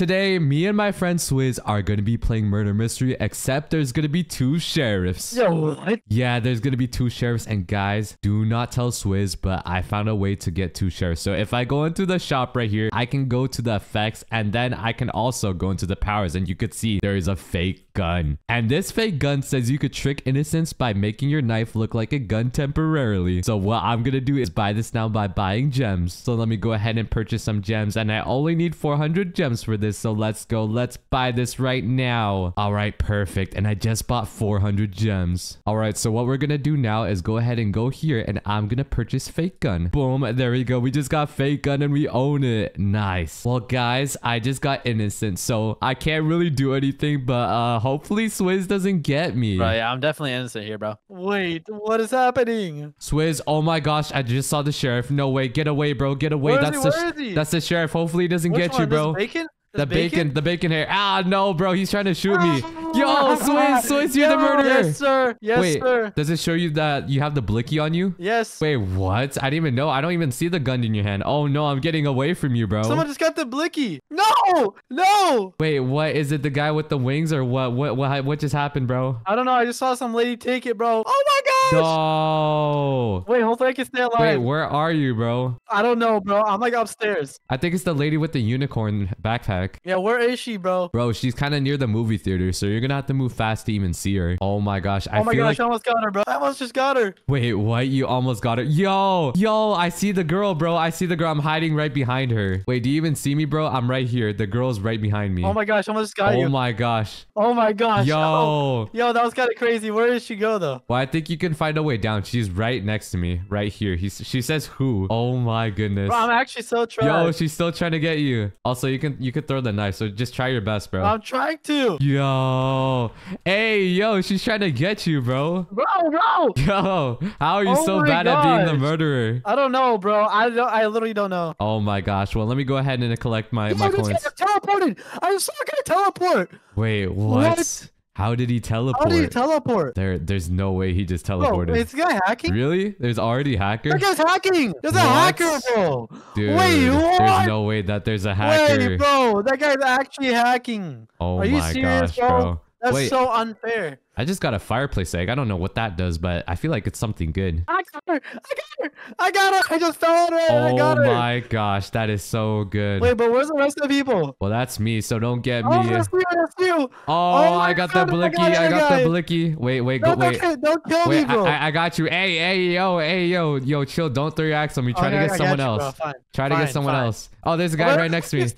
Today, me and my friend Swizz are going to be playing Murder Mystery, except there's going to be two sheriffs. Yo, what? Yeah, there's going to be two sheriffs. And guys, do not tell Swizz, but I found a way to get two sheriffs. So if I go into the shop right here, I can go to the effects and then I can also go into the powers. And you could see there is a fake gun. And this fake gun says you could trick innocents by making your knife look like a gun temporarily. So what I'm to do is buy this now by buying gems. So let me go ahead and purchase some gems. And I only need 400 gems for this. So let's go. Let's buy this right now. All right, perfect. And I just bought 400 gems. All right, so what we're to do now is go ahead and go here and I'm to purchase fake gun. Boom. There we go. We just got fake gun and we own it. Nice. Well, guys, I just got innocent. So I can't really do anything, but uh, hopefully Swizz doesn't get me. Bro, yeah, I'm definitely innocent here, bro. Wait, what is happening? Swizz, oh my gosh, I just saw the sheriff. No way, get away, bro, get away. Where is that's he? the Where is he? that's the sheriff. Hopefully he doesn't Which get one? you, bro. This bacon? The This bacon, the bacon hair. Ah, no, bro, he's trying to shoot me. Yo, Swizz, Swizz, you're the murderer. Yes, sir. Yes, Wait, sir. does it show you that you have the blicky on you? Yes. Wait, what? I didn't even know. I don't even see the gun in your hand. Oh no, I'm getting away from you, bro. Someone just got the blicky. No, no. Wait, what? Is it the guy with the wings or what? What? What? What just happened, bro? I don't know. I just saw some lady take it, bro. Oh my gosh. No. Wait, hopefully I can stay alive. Wait, where are you, bro? I don't know, bro. I'm like upstairs. I think it's the lady with the unicorn backpack. Yeah, where is she, bro? Bro, she's kind of near the movie theater, so you're gonna have to move fast to even see her. Oh my gosh, I oh my gosh, like. I almost got her, bro. I almost just got her. Wait, what? You almost got her. Yo, yo, I see the girl, bro. I see the girl. I'm hiding right behind her. Wait, do you even see me, bro? I'm right here. The girl's right behind me. Oh my gosh, I almost got Oh you. my gosh. Oh my gosh. Yo. Oh. Yo, that was kind of crazy. Where did she go, though? Well, I think you can find a way down. She's right next to me, right here. He's, she says who? Oh my goodness. Bro, I'm actually so trash. Yo, she's still trying to get you. Also, you can you can throw the knife, so just try your best, bro. I'm trying to. Yo, hey, yo, she's trying to get you, bro. Bro, bro. Yo, how are you Oh so bad at being the murderer? I don't know, bro. I don't. I literally don't know. Oh my gosh. Well, let me go ahead and collect my, Yo, my coins. teleported. I saw a guy teleport. Wait, what? What? How did he teleport? How did he teleport? there, there's no way he just Bro, teleported. is this guy hacking? Really? There's already hacker? That guy's hacking. There's a hacker, bro. Dude, Wait, there's no way that there's a hacker. Wait, bro. That guy's actually hacking. Oh Are you my serious, gosh, bro. That's Wait, so unfair. I just got a fireplace egg. I don't know what that does, but I feel like it's something good. I got her. I got her. I got her. I just found her. I Oh got her. Oh my gosh, that is so good. Wait, but where's the rest of the people? Well, that's me, so don't get Oh, me. that's you. That's you. Oh, oh my I got God, the I blicky. got I I got got the blicky. Wait, wait, go, No, wait. don't, don't kill Wait, me, bro. I, I, I got you. Hey, hey, yo, hey, yo, yo, chill. Don't throw your axe on me. Try to I get got someone you, else. Fine. Try to get someone fine. else. Oh, there's a guy right next to me.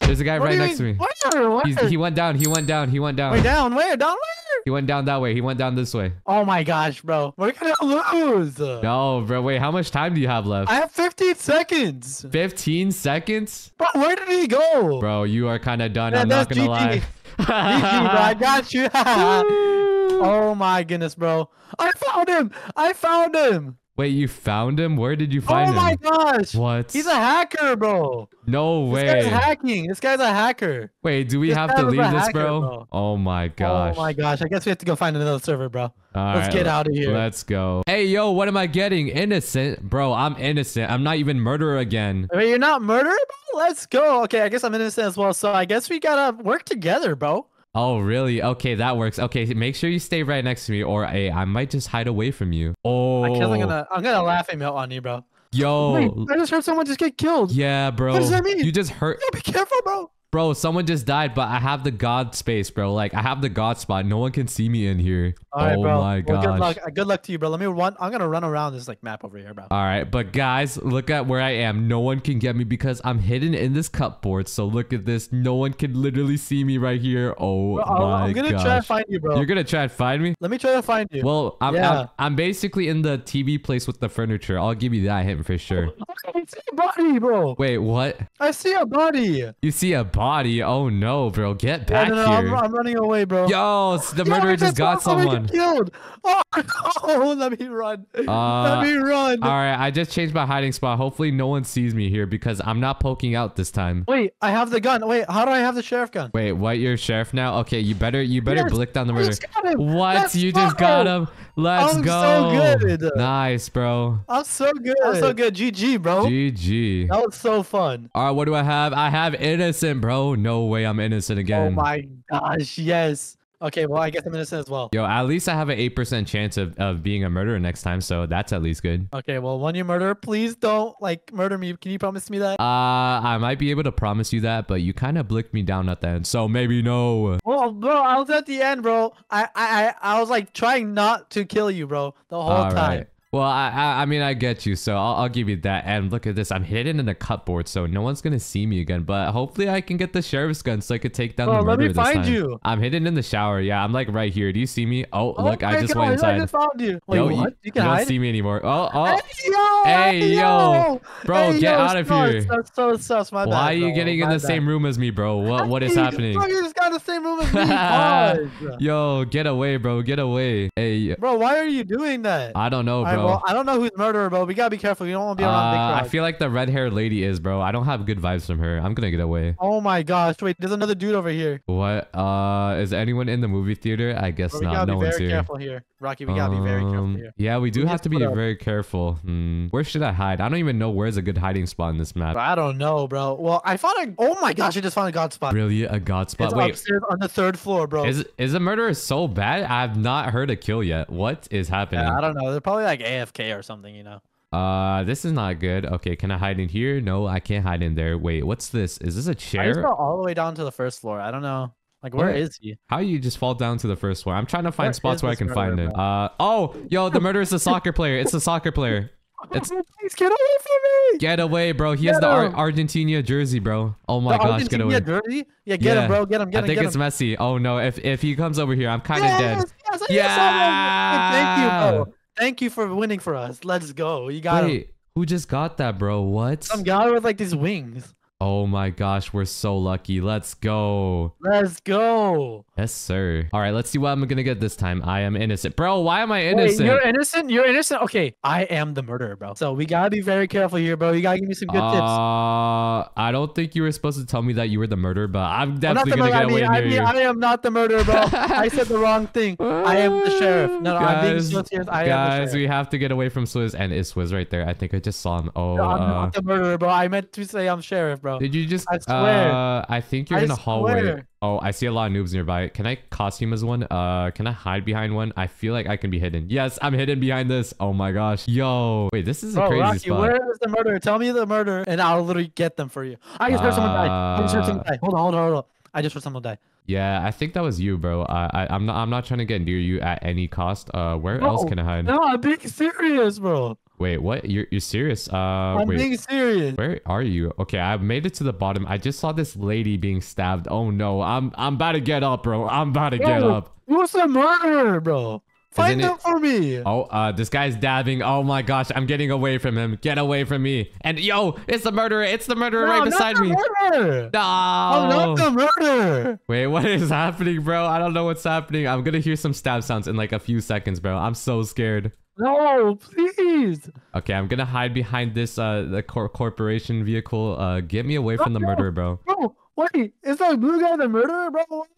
There's a guy What right next to me. Where? Where? He went down. He went down. He went down. Wait, down where? Down where? He went down that way. He went down this way. Oh my gosh, bro. We're gonna lose. No, bro. Wait, how much time do you have left? I have 15 seconds. 15 seconds? Bro, where did he go? Bro, you are kind of done. Yeah, I'm not gonna GG. lie. GG, bro, I got you. oh my goodness, bro. I found him. I found him. Wait, you found him? Where did you find him? oh my him? gosh. What? He's a hacker, bro. no way. This guy's hacking. This guy's a hacker. Wait, do we This have to leave this, hacker, bro? bro. Oh my gosh. Oh my gosh. I guess we have to go find another server, bro. All Let's right, get out of here. Let's go. Hey, yo, what am I getting? Innocent? Bro, I'm innocent. I'm not even murderer again. Wait, you're not murderer, bro? Let's go. Okay, I guess I'm innocent as well. So I guess we gotta work together, bro. Oh, really? Okay, that works. Okay, make sure you stay right next to me or hey, I might just hide away from you. Oh, I'm gonna I'm gonna laugh and melt on you, bro. yo. Wait, I just heard someone just get killed. Yeah, bro. What does that mean? You just hurt. Yo, be careful, bro. Bro, someone just died, but I have the god space, bro. Like, I have the god spot. No one can see me in here. All right, oh bro. my Well, gosh. good luck. Good luck to you, bro. Let me run. I'm gonna run around this like map over here, bro. All right, but guys, look at where I am. No one can get me because I'm hidden in this cupboard. So look at this. No one can literally see me right here. Oh Bro, my I'm gonna gosh. try to find you, bro. You're gonna try and find me? Let me try to find you. Well, I'm, Yeah. I'm I'm basically in the TV place with the furniture. I'll give you that hint for sure. I see a body, bro. Wait, what? I see a body. You see a body? Oh no, bro. Get Yeah, back no, no, I'm, here. I'm running away, bro. Yo, the murderer I just got saw someone. Killed. Oh, Oh, let me run. Uh, let me run. All right, I just changed my hiding spot. Hopefully, no one sees me here because I'm not poking out this time. Wait, I have the gun. Wait, how do I have the sheriff gun? Wait, what? You're sheriff now? Okay, you better you better Yes, blick down the I murder. just got him. What? Let's you just got go. him. Let's I'm go. so good. Nice, bro. I'm so good. I'm so good. GG, bro. GG. That was so fun. All right, what do I have? I have innocent, bro. No way, I'm innocent again. Oh my gosh, yes. Okay, well, I guess I'm innocent as well. Yo, at least I have an 8% chance of, of being a murderer next time, so that's at least good. Okay, well, when you murder, please don't like murder me. Can you promise me that? Uh, I might be able to promise you that, but you kind of blicked me down at the end, so maybe no. Well, bro, I was at the end, bro. I, I, I, I was like trying not to kill you, bro, the whole All time. right. Well, I, I I mean I get you, so I'll, I'll give you that. And look at this, I'm hidden in the cupboard, so no one's gonna see me again. But hopefully I can get the sheriff's gun so I could take down Bro, the let me find time. you. I'm hidden in the shower. Yeah, I'm like right here. Do you see me? Oh, Oh look, I just God, went I inside. just found you. Wait, Yo, what? you, You you don't see me anymore. Oh, oh. Hey, yo, Hey, yo. Bro, Hey, get yo, out of sus. here. That's so sus. My bad. Why are you bro. getting in the bad. same room as me, bro? What what is happening? Bro, you just got in the same room as me. Yo, get away, bro. Get away. Hey, Bro, why are you doing that? I don't know, All well, I don't know who's murderer, bro. We gotta be careful. You don't want to be around big Uh, I feel like the red haired lady is, bro. I don't have good vibes from her. I'm gonna get away. Oh my gosh! Wait, there's another dude over here. What? Uh, is anyone in the movie theater? I guess Bro, we not. No be one's very here. careful here, Rocky. We gotta be very careful Um, here. Yeah, we do We have to be very careful. Hmm. Where should I hide? I don't even know where's a good hiding spot in this map. I don't know, bro. Well, I found a. Oh my gosh! I just found a god spot. Really, a god spot? It's Wait, upstairs on the third floor, bro. is is a murderer so bad? I've not heard a kill yet. What is happening? yeah, I don't know. They're probably like AFK or something, you know. Uh, this is not good. Okay, can I hide in here? No, I can't hide in there. Wait, what's this? Is this a I just chair? fell all the way down to the first floor. I don't know. Like, where What? is he? How you just fall down to the first one? I'm trying to find Where spots where I can find him. Uh, oh, yo, the murderer's a soccer player. It's a soccer player. It's- Please get away from me! Get away, bro. He has the Ar- Argentina jersey, bro. Oh my The gosh, get Argentina away. jersey? Yeah, get Yeah. him, bro. Get him, get him. I him, think get it's him. Messi. Oh no, if if he comes over here, I'm kind of yes, dead. Yes, yes, yes, Thank you, bro. Thank you for winning for us. Let's go. You got him. Who just got that, bro? What? Some guy with like these wings. Oh my gosh, we're so lucky. Let's go. Let's go. Yes, sir. All right, let's see what I'm gonna get this time. I am innocent, bro. Why am I Wait, innocent? you're innocent? You're innocent? Okay, I am the murderer, bro. So we gotta be very careful here, bro. You gotta give me some good tips. Uh, I don't think you were supposed to tell me that you were the murderer, but I'm definitely gonna get I mean, away I, mean. I am not the murderer, bro. I said the wrong thing. I am the sheriff. No, no, I'm being so serious. I am the guys, we have to get away from Swizz, and it's Swizz right there. I think I just saw him. Oh, No, I'm uh, not the murderer, bro. I meant to say I'm sheriff, bro. Did you just? I swear. Uh, I think you're I in a hallway. swear. Oh, I see a lot of noobs nearby. Can I costume as one? Uh, can I hide behind one? I feel like I can be hidden. Yes, I'm hidden behind this. Oh my gosh. Yo, wait, this is a Bro, crazy Rocky, spot. where is the murderer? Tell me the murderer, and I'll literally get them for you. I just heard someone die. I just heard someone Uh, die. Hold on, hold on, hold on. I just heard someone die. Yeah, I think that was you, bro. I, I I'm not I'm not trying to get near you at any cost. Uh, where else can I hide? No, I'm being serious, bro. Wait, what? You're you're serious? Uh, I'm wait. being serious. Where are you? Okay, I made it to the bottom. I just saw this lady being stabbed. Oh no, I'm I'm about to get up, bro. I'm about to get up. Who's the murderer, bro? Find Isn't them for me. Oh, uh, this guy's dabbing. Oh my gosh, I'm getting away from him. Get away from me. And yo, it's the murderer. It's the murderer No, right beside me. the Murderer. No. I'm not the murderer. Wait, what is happening, bro? I don't know what's happening. I'm gonna hear some stab sounds in like a few seconds, bro. I'm so scared. No, please. Okay, I'm gonna hide behind this uh the cor- corporation vehicle. Uh, get me away from the No. murderer, bro. Bro, wait. Is that blue guy the murderer, bro? What?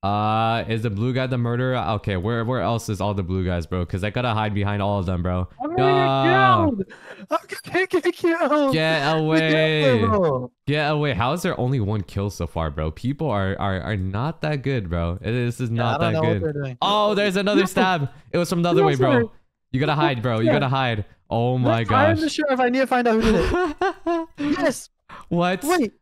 Uh, is the blue guy the murderer? Okay, where where else is all the blue guys, bro? Cause I gotta hide behind all of them, bro. I'm No. gonna get killed. I'm gonna get killed. Get Be away! careful. Get away! How is there only one kill so far, bro? People are are, are not that good, bro. This is Yeah, not I don't that know good. what they're doing. Oh, there's another stab. It was from the other way, bro. You gotta hide, bro. You Yeah. gotta hide. Oh my I'm gosh. the sheriff. I need to find out who did it. yes. what? Wait.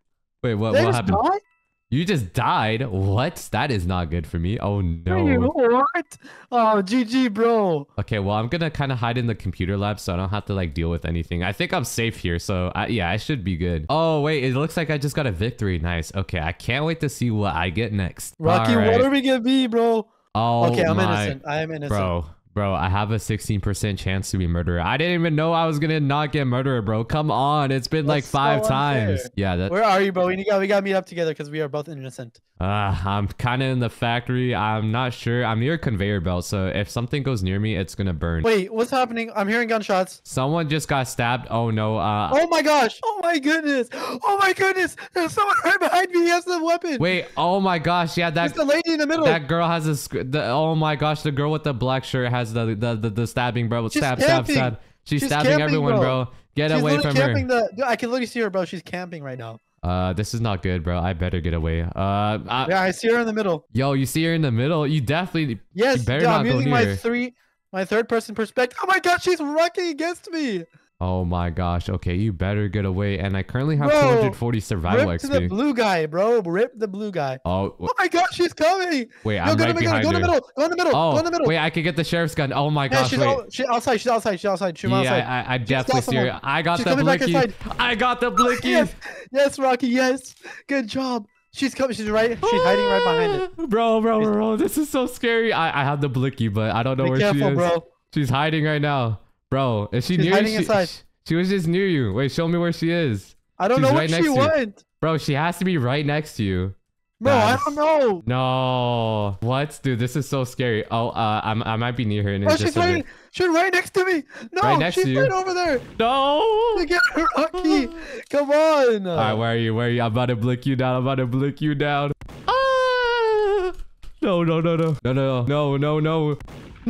Wait, what? What happened? died? You just died? What? That is not good for me. Oh Wait, no. what? Oh, GG, bro. Okay, well, I'm gonna kind of hide in the computer lab so I don't have to like deal with anything. I think I'm safe here, so I, yeah, I should be good. Oh wait, it looks like I just got a victory. Nice. Okay, I can't wait to see what I get next. Rocky, right. what are we gonna be, bro? Oh okay, I'm my- innocent. I am innocent. Bro, Bro, I have a 16% chance to be murderer. I didn't even know I was gonna not get murderer, bro. Come on. It's been like That's so five unfair. times. Yeah, that Where are you, bro? We got we got to meet up together because we are both innocent. uh, I'm kind of in the factory. I'm not sure. I'm near a conveyor belt, so if something goes near me, it's gonna burn. Wait, what's happening? I'm hearing gunshots. Someone just got stabbed. Oh no. Uh, Oh my gosh! Oh my goodness! Oh my goodness! There's someone right behind me. He has the weapon. wait. Oh my gosh. Yeah, that the lady in the middle. that girl has a. The, oh my gosh, the girl with the black shirt has the the the, the stabbing, bro. She's stab, stab, camping. stab. She's, She's stabbing camping, everyone, bro. bro. Get She's away from her. the. Dude, I can literally see her, bro. She's camping right now. Uh, this is not good, bro. I better get away. Uh, I- Yeah, I see her in the middle. yo, you see her in the middle. You definitely. Yes, better dude, not I'm go using my three, my third person perspective. Oh my god, she's rocking against me. Oh my gosh. Okay, you better get away. And I currently have Bro, 240 survival Rip to the blue guy, bro. Rip the blue guy. Oh, Oh my gosh, she's coming. wait, Yo, I'm go, right to the middle, behind go in the middle. Go in the middle. go Oh, in the middle. wait, I could get the sheriff's gun. Oh my yeah, gosh, she's, wait. out, she's outside. She's outside. She's outside. She's Yeah, outside. I, I got definitely see her. I got She's the blicky. I got the blicky. Yes, yes, Rocky. Yes, good job. She's coming. She's right. She's hiding right behind it. Bro, bro, bro, bro, this is so scary. I, I have the blicky, but I don't know Be where careful, she is. bro. She's hiding right now. Bro, is she She's knew hiding you, she, she, she, was just near you. Wait, show me where she is. I don't She's know right what she went. Bro, she has to be right next to you. No, I don't know. No. What? Dude, this is so scary. Oh, uh, I'm, I might be near her. oh, she's right, she's right next to me. No, right next she's to you. right over there. No. To get her Rocky. Come on. All right, where are you? Where are you? I'm about to blick you down. I'm about to blick you down. Ah! No, no, no, no. No, no, no. No, no, no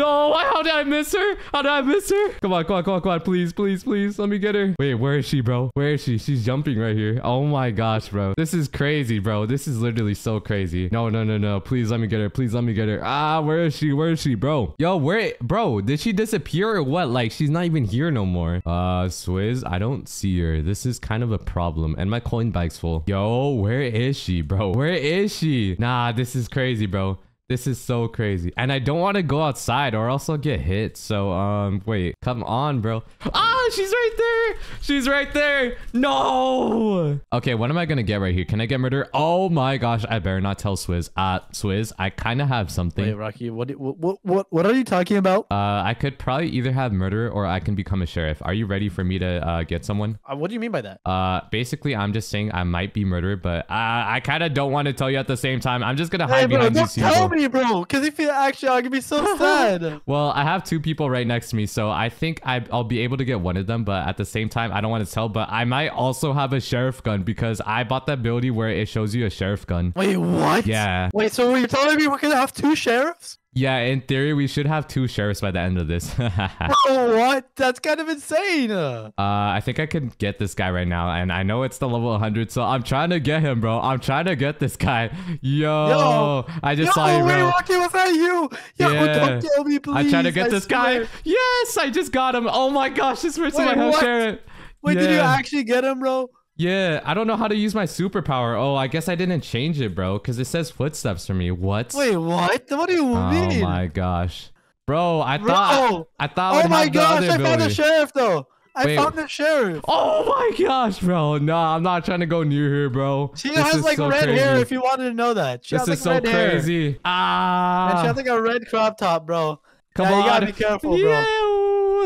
how did I miss her? How did I miss her? Come on, come on, come on, come on. Please, please, please. Let me get her. Wait, where is she, bro? Where is she? She's jumping right here. Oh my gosh, bro. This is crazy, bro. This is literally so crazy. No, no, no, no. Please let me get her. Please let me get her. Ah, where is she? Where is she, bro? Yo, where, bro? Did she disappear or what? Like, she's not even here no more. Uh, Swizz, I don't see her. This is kind of a problem. And my coin bag's full. Yo, where is she, bro? Where is she? Nah, this is crazy, bro. This is so crazy. And I don't want to go outside or else I'll get hit. So, um, wait. Come on, bro. Ah, she's right there. She's right there. No. Okay, what am I going to get right here? Can I get murder? Oh my gosh. I better not tell Swizz. Uh, Swizz, I kind of have something. Wait, Rocky. What, what? What? What? What are you talking about? Uh, I could probably either have murder or I can become a sheriff. Are you ready for me to uh, get someone? Uh, what do you mean by that? Uh, basically, I'm just saying I might be murdered, but I, I kind of don't want to tell you at the same time. I'm just gonna hide Hey, bro, behind don't these people. tell me, bro. Because if you actually, I'm gonna be so sad. Well, I have two people right next to me, so I think I, I'll be able to get one of them. But at the same time, I don't want to tell. But I might also have a sheriff gun because I bought the ability where it shows you a sheriff gun. Wait, what? Yeah, Wait, so you're telling me we're gonna have two sheriffs? Yeah. In theory, we should have two sheriffs by the end of this. Oh, what? That's kind of insane. Uh, I think I can get this guy right now, and I know it's the level 100, so I'm trying to get him, bro. I'm trying to get this guy. Yo, Yo, I just Yo, saw you, wait, bro. Rocky, was that you? Yo, Yeah. don't kill me, please. I'm trying to get I this guy. Yes, I just got him. Oh my gosh, this person Wait, might have sheriff. Wait, did you actually get him, bro? Yeah, I don't know how to use my superpower. Oh, I guess I didn't change it, bro, because it says footsteps for me. What? Wait, what? What do you oh mean? Oh my gosh, bro! I Bro, thought I thought oh my gosh, I found the sheriff, though. I Wait. found the sheriff. Oh my gosh, bro! No, I'm not trying to go near her, bro. She This has like so red crazy. hair if you wanted to know that. She This has is like so red hair. crazy. And Ah! she has like a red crop top, bro. Come yeah, on. you gotta be careful, bro. Yeah,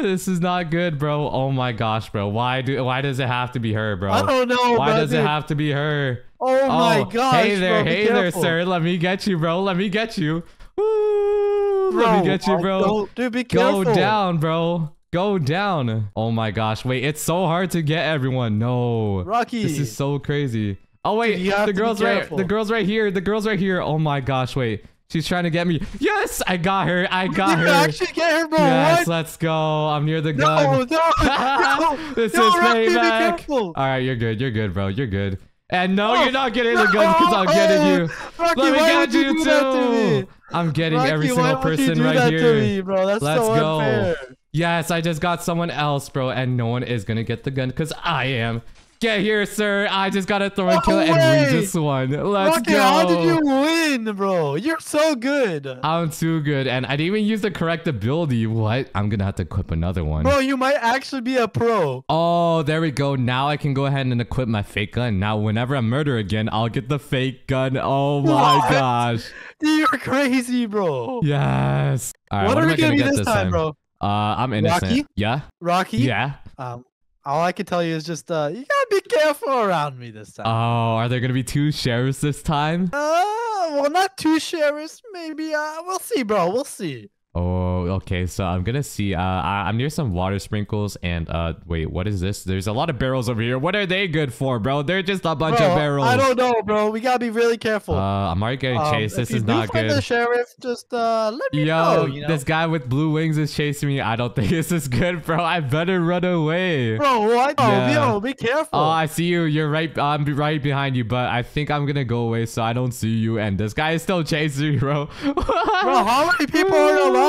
this is not good, bro. Oh my gosh, bro. Why do why does it have to be her, bro? I don't know, Why bro, does it have to be her? Oh, my Oh, gosh, Hey there, bro, hey there, sir. Let me get you, bro. Let me get you. Woo, Let me get you, bro. Dude, be careful. Go down, bro. Go down. Oh my gosh. Wait, it's so hard to get everyone. No. Rocky. This is so crazy. Oh wait, Dude, the girl's right. The girl's right here. The girl's right here. Oh my gosh. Wait. She's trying to get me. Yes, I got her. I got Did her. you actually get her, bro? yes, what? let's go. I'm near the gun. no, no. this no, is payback. All right, you're good. You're good, bro. You're good. And no, Oh, you're not getting the gun because I'm getting you. Rocky, Let me get you you that to too. I'm getting Rocky, every single you person right here. Me, bro? That's Let's so go. unfair. Yes, I just got someone else, bro, and no one is gonna get the gun because I am. Get here, sir. I just throw a No kill and we just won. Let's Rocky, go. how did you win, bro? You're so good. I'm too good, and I didn't even use the correct ability. What? I'm gonna have to equip another one. Bro, you might actually be a pro. Oh, there we go. Now I can go ahead and equip my fake gun. Now, whenever I murder again, I'll get the fake gun. Oh my What? gosh. You're crazy, bro. Yes. All right, what, what, are we gonna be get this time, bro? Uh, I'm innocent. Rocky? Yeah. Rocky? Yeah. Um, all I can tell you is just uh, you gotta be careful around me this time. Oh, are there gonna be two sheriffs this time? Uh, well, not two sheriffs. Maybe. Uh, we'll see, bro. We'll see. Oh, okay. So I'm gonna see. Uh, I, I'm near some water sprinkles, and uh, wait, what is this? There's a lot of barrels over here. What are they good for, bro? They're just a bunch Bro, of barrels. I don't know, bro. We gotta be really careful. Uh, I'm already getting Um, chased. if This is not good. The sheriff, just uh, let me Yo, know. You know? this guy with blue wings is chasing me. I don't think this is good, bro. I better run away. Bro, what? Oh, Yeah. yo, be careful. Oh, I see you. You're right. I'm right behind you, but I think I'm gonna go away so I don't see you. And this guy is still chasing me, bro. bro, how many people are in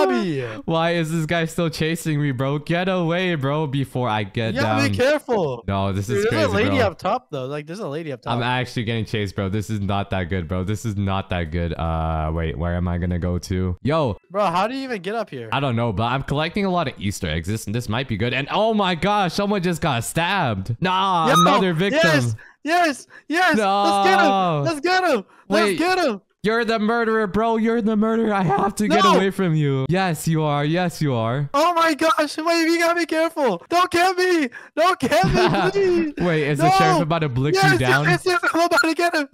Why is this guy still chasing me, bro? Get away, bro, before I get You gotta be careful. No, this Dude, is there's crazy, a lady bro. up top though. Like, there's a lady up top. I'm actually getting chased, bro. This is not that good, bro. This is not that good. Uh, wait, where am I gonna go to? Yo, Bro, how do you even get up here? I don't know, but I'm collecting a lot of Easter eggs. This this might be good. And oh my gosh, someone just got stabbed. Nah, Yo, another victim. Yes, yes, yes. Let's get him. Let's get him. Let's Wait. get him. You're the murderer, bro. You're the murderer. I have to get away from you. Yes, you are. Yes, you are. Oh my gosh. Wait, you gotta be careful. Don't get me. Don't get me, please. Wait, is the sheriff about to blick yes, you down? yes, yes. I'm about to get him.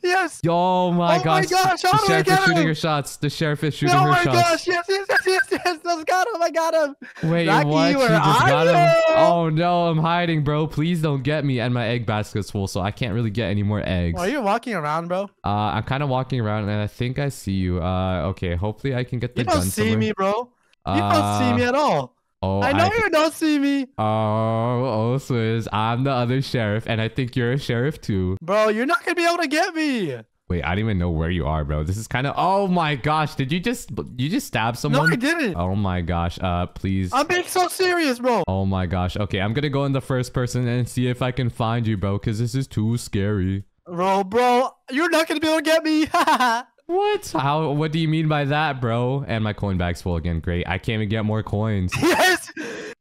Yes. Oh my gosh. Oh my gosh. gosh, how the do I sheriff is shooting him? her shots. The sheriff is shooting Oh her my gosh. Yes, yes, yes, yes, yes. Let's got him. I got him. Wait, Rocky, what? You just got him? Oh no, I'm hiding, bro. Please don't get me. And my egg basket's full, so I can't really get any more eggs. Are you walking around, bro? Uh, I'm kind of walking around, and I think I see you. Uh, okay. Hopefully, I can get the You gun don't see somewhere. me, bro. You don't see Uh, me at all. Oh, I know I- you don't see me. Oh, oh, Swizz, I'm the other sheriff, and I think you're a sheriff too. Bro, you're not gonna be able to get me. Wait, I don't even know where you are, bro. This is kind of. Oh my gosh, did you just you just stab someone? No? I didn't. Oh my gosh. Uh, please. I'm being so serious, bro. Oh my gosh. Okay, I'm gonna go in the first person and see if I can find you, bro, because this is too scary. Bro, bro, you're not gonna be able to get me. What? How? What do you mean by that, bro? And my coin bag's full again. Great. I can't even get more coins. yes,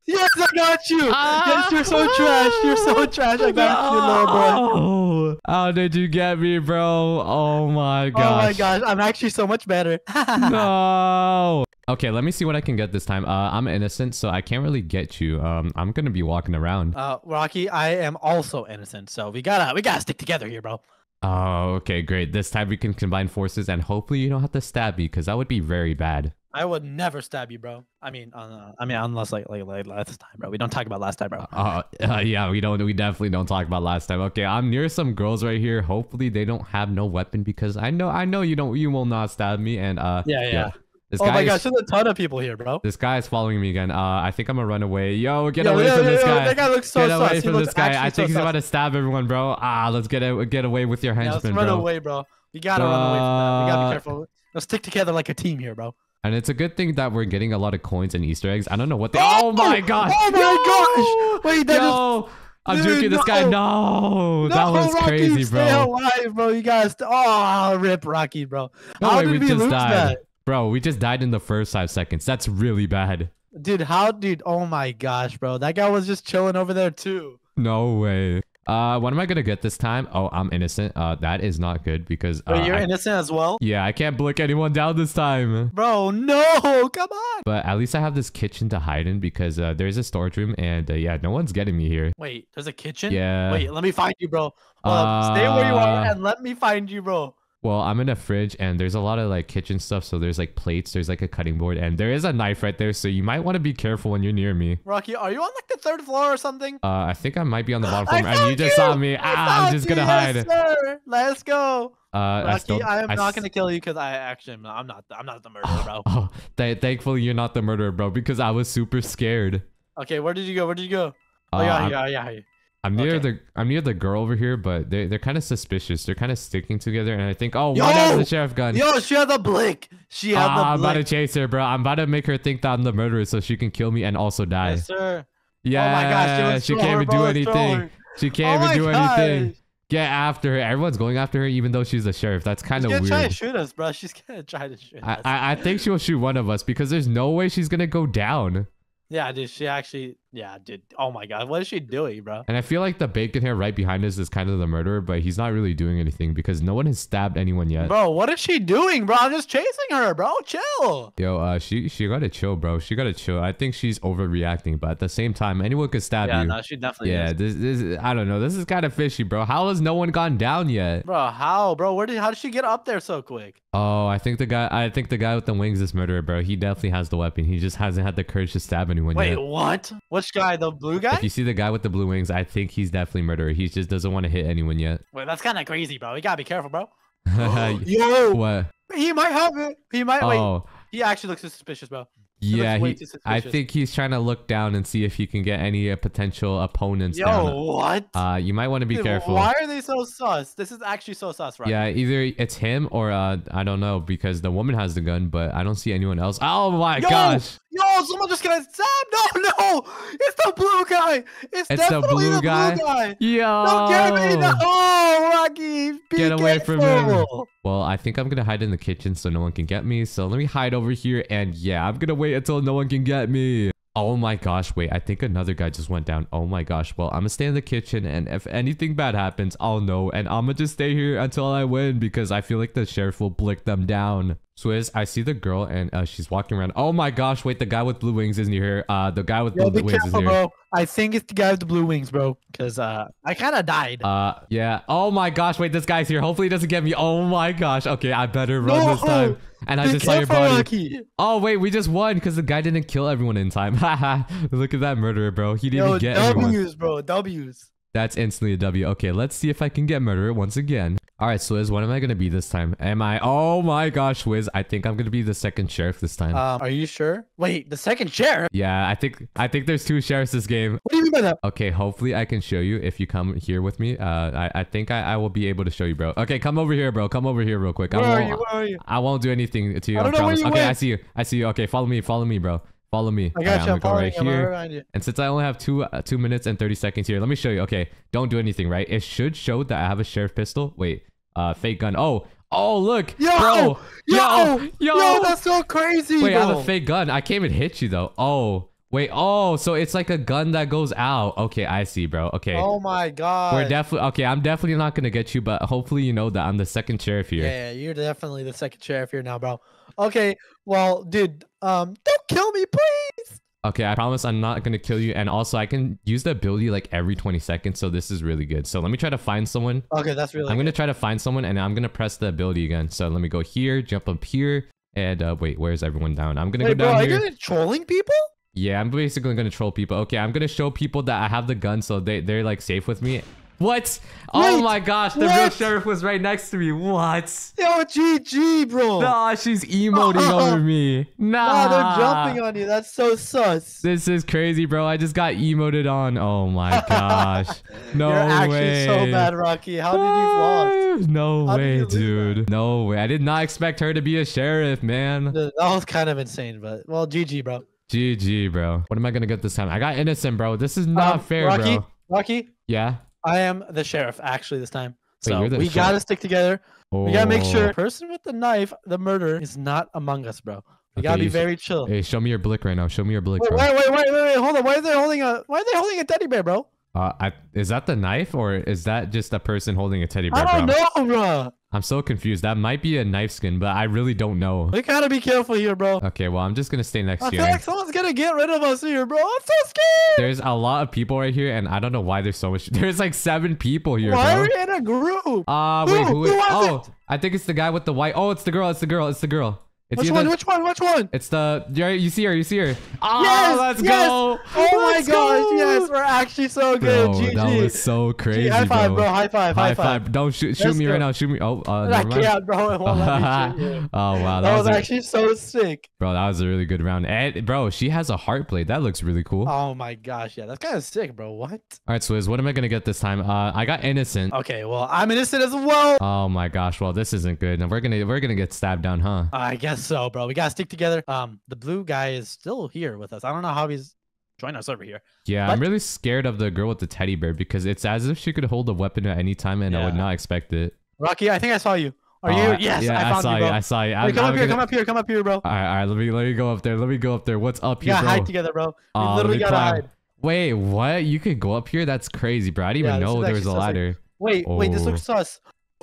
yes, I got you. Ah. yes, you're so trash. You're so trash. I got you, little bro. Oh, how did you get me, bro? Oh my gosh. Oh my gosh, I'm actually so much better. No. Okay, let me see what I can get this time. Uh, I'm innocent, so I can't really get you. Um, I'm gonna be walking around. uh, Rocky, I am also innocent, so we gotta we gotta stick together here, bro. Oh, okay, great. This time we can combine forces, and hopefully you don't have to stab me, because that would be very bad. I would never stab you, bro. I mean, uh, I mean, unless like, like like last time, bro. We don't talk about last time, bro. Uh, uh, yeah, we don't. We definitely don't talk about last time. Okay, I'm near some girls right here. Hopefully they don't have no weapon, because I know, I know you don't. You will not stab me. And uh, Yeah, yeah. This Oh my is- gosh, there's a ton of people here, bro. This guy is following me again. Uh, I think I'm gonna run away. Yo, get Yo, away yo, from yo, this guy. That guy looks so get away sus. From this guy. I think he's so about to stab everyone, bro. Ah, let's get a, get away with your Yeah, let's run bro. away, bro. We gotta run away from that. We gotta Uh, be careful. Let's stick together like a team here, bro. And it's a good thing that we're getting a lot of coins and Easter eggs. I don't know what they. Oh, my gosh! Oh my gosh! Wait, that is Yo, I'm Dude, juking this guy. No, that was Rocky, crazy, stay bro. alive, bro. You guys, oh, rip Rocky, bro. No how way, did we we, just lose died. that, Bro, we just died in the first five seconds. That's really bad. dude? How, dude? Oh my gosh, bro. That guy was just chilling over there too. No way. Uh, what am I gonna get this time? Oh, I'm innocent. Uh, that is not good because. Uh, Wait, you're I- innocent as well, yeah, I can't blick anyone down this time. bro. No, come on. But at least I have this kitchen to hide in because uh, there's a storage room and uh, yeah, no one's getting me here. Wait, there's a kitchen. Yeah. Wait, let me find you, bro. Hold up. Stay where you are Uh, and let me find you, bro. Well, I'm in a fridge and there's a lot of like kitchen stuff. So there's like plates, there's like a cutting board, and there is a knife right there. So you might want to be careful when you're near me. Rocky, are you on like the third floor or something? Uh, I think I might be on the bottom floor, and you found just saw me. I Ah, I'm just you, gonna yes, hide. sir. Let's go. Uh, I Rocky, still, I am I not gonna kill you because I actually am not, I'm not I'm not the murderer, bro. Oh, th- thankfully you're not the murderer, bro, because I was super scared. Okay, where did you go? Where did you go? Oh Uh, yeah, yeah, yeah. I'm near Okay. the I'm near the girl over here, but they they're kind of suspicious. They're kind of sticking together, and I think, oh, Yo! one has the sheriff gun. Yo, she had the blink. She had Ah, I'm the about to chase her, bro. I'm about to make her think that I'm the murderer, so she can kill me and also die. Yes, sir. Yeah, oh my gosh, she, was she can't even bro, do anything. her. She can't Oh even do my anything. Get after her. Everyone's going after her, even though she's the sheriff. That's kind of weird. She's of gonna try to shoot us, bro. She's gonna try to shoot I, us. I I think she'll shoot one of us because there's no way she's gonna go down. yeah, dude. She actually. Yeah, dude. Oh my god, what is she doing, bro? And I feel like the bacon hair right behind us is kind of the murderer, but he's not really doing anything because no one has stabbed anyone yet. Bro, what is she doing, bro? I'm just chasing her, bro. Chill. Yo, uh, she she gotta chill, bro. She gotta chill. I think she's overreacting, but at the same time, anyone could stab Yeah, you. no, she definitely yeah, is. this this I don't know. This is kind of fishy, bro. How has no one gone down yet? Bro, how, bro? Where did? How did she get up there so quick? Oh, I think the guy. I think the guy with the wings is murderer, bro. He definitely has the weapon. He just hasn't had the courage to stab anyone yet. Wait, yet. what? Which guy? The blue guy? If you see the guy with the blue wings, I think he's definitely murderer. He just doesn't want to hit anyone yet. Wait, that's kind of crazy, bro. You gotta be careful, bro. Yo, what? He might have it. He might. Wait, Oh, he actually looks suspicious, bro. looks yeah. He, I think he's trying to look down and see if he can get any uh, potential opponents Yo, down. what? Uh, you might want to be Dude, careful. Why are they so sus? This is actually so sus, right? Yeah, either it's him or uh, I don't know because the woman has the gun, but I don't see anyone else. Oh my Yo! gosh! Yo, someone just got stabbed. No, no, it's the blue guy. It's, It's the definitely blue the guy? blue guy. Yo! Don't get me. No, oh, Rocky. Be Get away from him. Well, I think I'm gonna hide in the kitchen so no one can get me. So let me hide over here, and yeah, I'm gonna wait until no one can get me. Oh my gosh, wait, I think another guy just went down. Oh my gosh. Well, I'm gonna stay in the kitchen, and if anything bad happens, I'll know. And I'm gonna just stay here until I win because I feel like the sheriff will blick them down. Swizz, I see the girl, and uh, she's walking around. Oh my gosh, wait, the guy with blue wings is near here. Uh, the guy with Yo, blue wings is careful, near. bro. I think it's the guy with the blue wings, bro. Cause uh, I kind of died. Uh, yeah. Oh my gosh, wait, this guy's here. Hopefully he doesn't get me. Oh my gosh. Okay, I better run this time. And I just saw your body. Rocky. Oh wait, we just won because the guy didn't kill everyone in time. Haha. Look at that murderer, bro. He didn't Yo, even get everyone. W's, bro. W's. That's instantly a W. Okay, let's see if I can get murderer once again. All right, Swizz, what am I gonna be this time? Am I? Oh my gosh, Wiz, I think I'm gonna be the second sheriff this time. Um, are you sure? Wait, the second sheriff? yeah, I think I think there's two sheriffs this game. What do you mean by that? Okay, hopefully I can show you if you come here with me. Uh, I, I think I, I will be able to show you, bro. Okay, come over here, bro. Come over here real quick. I Where are won't, you? Where are you? I won't do anything to you. I I, don't know where promise. you okay, I see you. I see you. Okay, follow me. Follow me, bro. Follow me. I got you. I'm I'm gonna go following right here. And since I only have two uh, two minutes and 30 seconds here, let me show you. Okay, don't do anything, right? It should show that I have a sheriff pistol. Wait, uh, fake gun. Oh, oh, look, Yo! bro, Yo! yo, Yo, that's so crazy, Wait. I have a fake gun. I can't even hit you though. Oh, wait. Oh, so it's like a gun that goes out. Okay, I see, bro. Okay. Oh my god. We're definitely okay. I'm definitely not gonna get you, but hopefully you know that I'm the second sheriff here. Yeah, you're definitely the second sheriff here now, bro. Okay, well, dude, um, don't kill me, please. Okay, I promise I'm not gonna kill you, and also I can use the ability like every 20 seconds, so this is really good. So let me try to find someone. Okay, that's really. I'm gonna try to find someone, and I'm gonna press the ability again. So let me go here, jump up here, and uh, wait, where's everyone down? I'm gonna Wait, go bro, down are here. you trolling people? Yeah, I'm basically gonna troll people. Okay, I'm gonna show people that I have the gun, so they they're like safe with me. What? oh Wait, my gosh, the real sheriff was right next to me. What? Yo, GG, bro. Nah, she's emoting over me. Nah, Nah, they're jumping on you. That's so sus. This is crazy, bro. I just got emoted on. Oh my gosh. No You're actually way. so bad, Rocky. How did you? Ah, No How way, dude. No way. I did not expect her to be a sheriff, man. That was kind of insane, but well, GG, bro. GG, bro. What am I gonna get this time? I got innocent, bro. This is not Um, fair, Rocky, bro. Rocky, Yeah. I am the sheriff actually this time. So you're we sheriff. gotta stick together. We gotta make sure Oh. the person with the knife, the murderer, is not among us, bro. We Okay, gotta be you very chill. Hey, show me your blick right now. Show me your blick, Wait, bro. wait, wait, wait, wait, wait, hold on. Why are they holding a? Why are they holding a teddy bear, bro? Uh, I, is that the knife or is that just a person holding a teddy bear, I don't bro? know, bro. I'm so confused. That might be a knife skin, but I really don't know. We gotta be careful here, bro. Okay, well, I'm just gonna stay next I to feel you. like someone's gonna get rid of us here, bro. I'm so scared. There's a lot of people right here, and I don't know why there's so much. There's like seven people here, Why are we in a group? Uh, Who? wait, who? Who is- oh, I think it's the guy with the white. Oh, it's the girl. It's the girl. It's the girl. It's Which either- one? Which one? Which one? It's the. You see her. You see her. Oh, Yes, let's yes. go. Oh my Let's gosh! go. Yes, we're actually so good. Bro, GG. that was so crazy, Gee, high five, bro. bro. High five. High, High five. Don't shoot, shoot Let's me go. right now. Shoot me. Oh, uh, I can't, bro. It won't let me shoot you. oh wow, That, that, was was, a- actually so sick. bro. That was a really good round. And bro, she has a heart blade. That looks really cool. Oh my gosh, yeah, that's kind of sick, bro. What? All right, Swizz, what am I gonna get this time? Uh, I got innocent. Okay, well, I'm innocent as well. Oh my gosh, well this isn't good. And we're gonna we're gonna get stabbed down, huh? I guess so, bro. We gotta stick together. Um, the blue guy is still here with us. I don't know how he's join us over here. Yeah, But- I'm really scared of the girl with the teddy bear because it's as if she could hold a weapon at any time, and I would not expect it. Rocky, I think I saw you. Are Oh, you? Yes, yeah, I found saw you, bro. I saw you. Wait, I'm, come I'm up here, gonna- come up here, come up here, bro. All right, all right. Let me let me go up there. Let me go up there. What's up We here, gotta bro? hide together, bro. We Aw, let literally gotta climb. hide. Wait, what? You could go up here? That's crazy, bro. I didn't Yeah, even know there was a actually so sick. ladder. Wait, wait, this Oh. looks sus.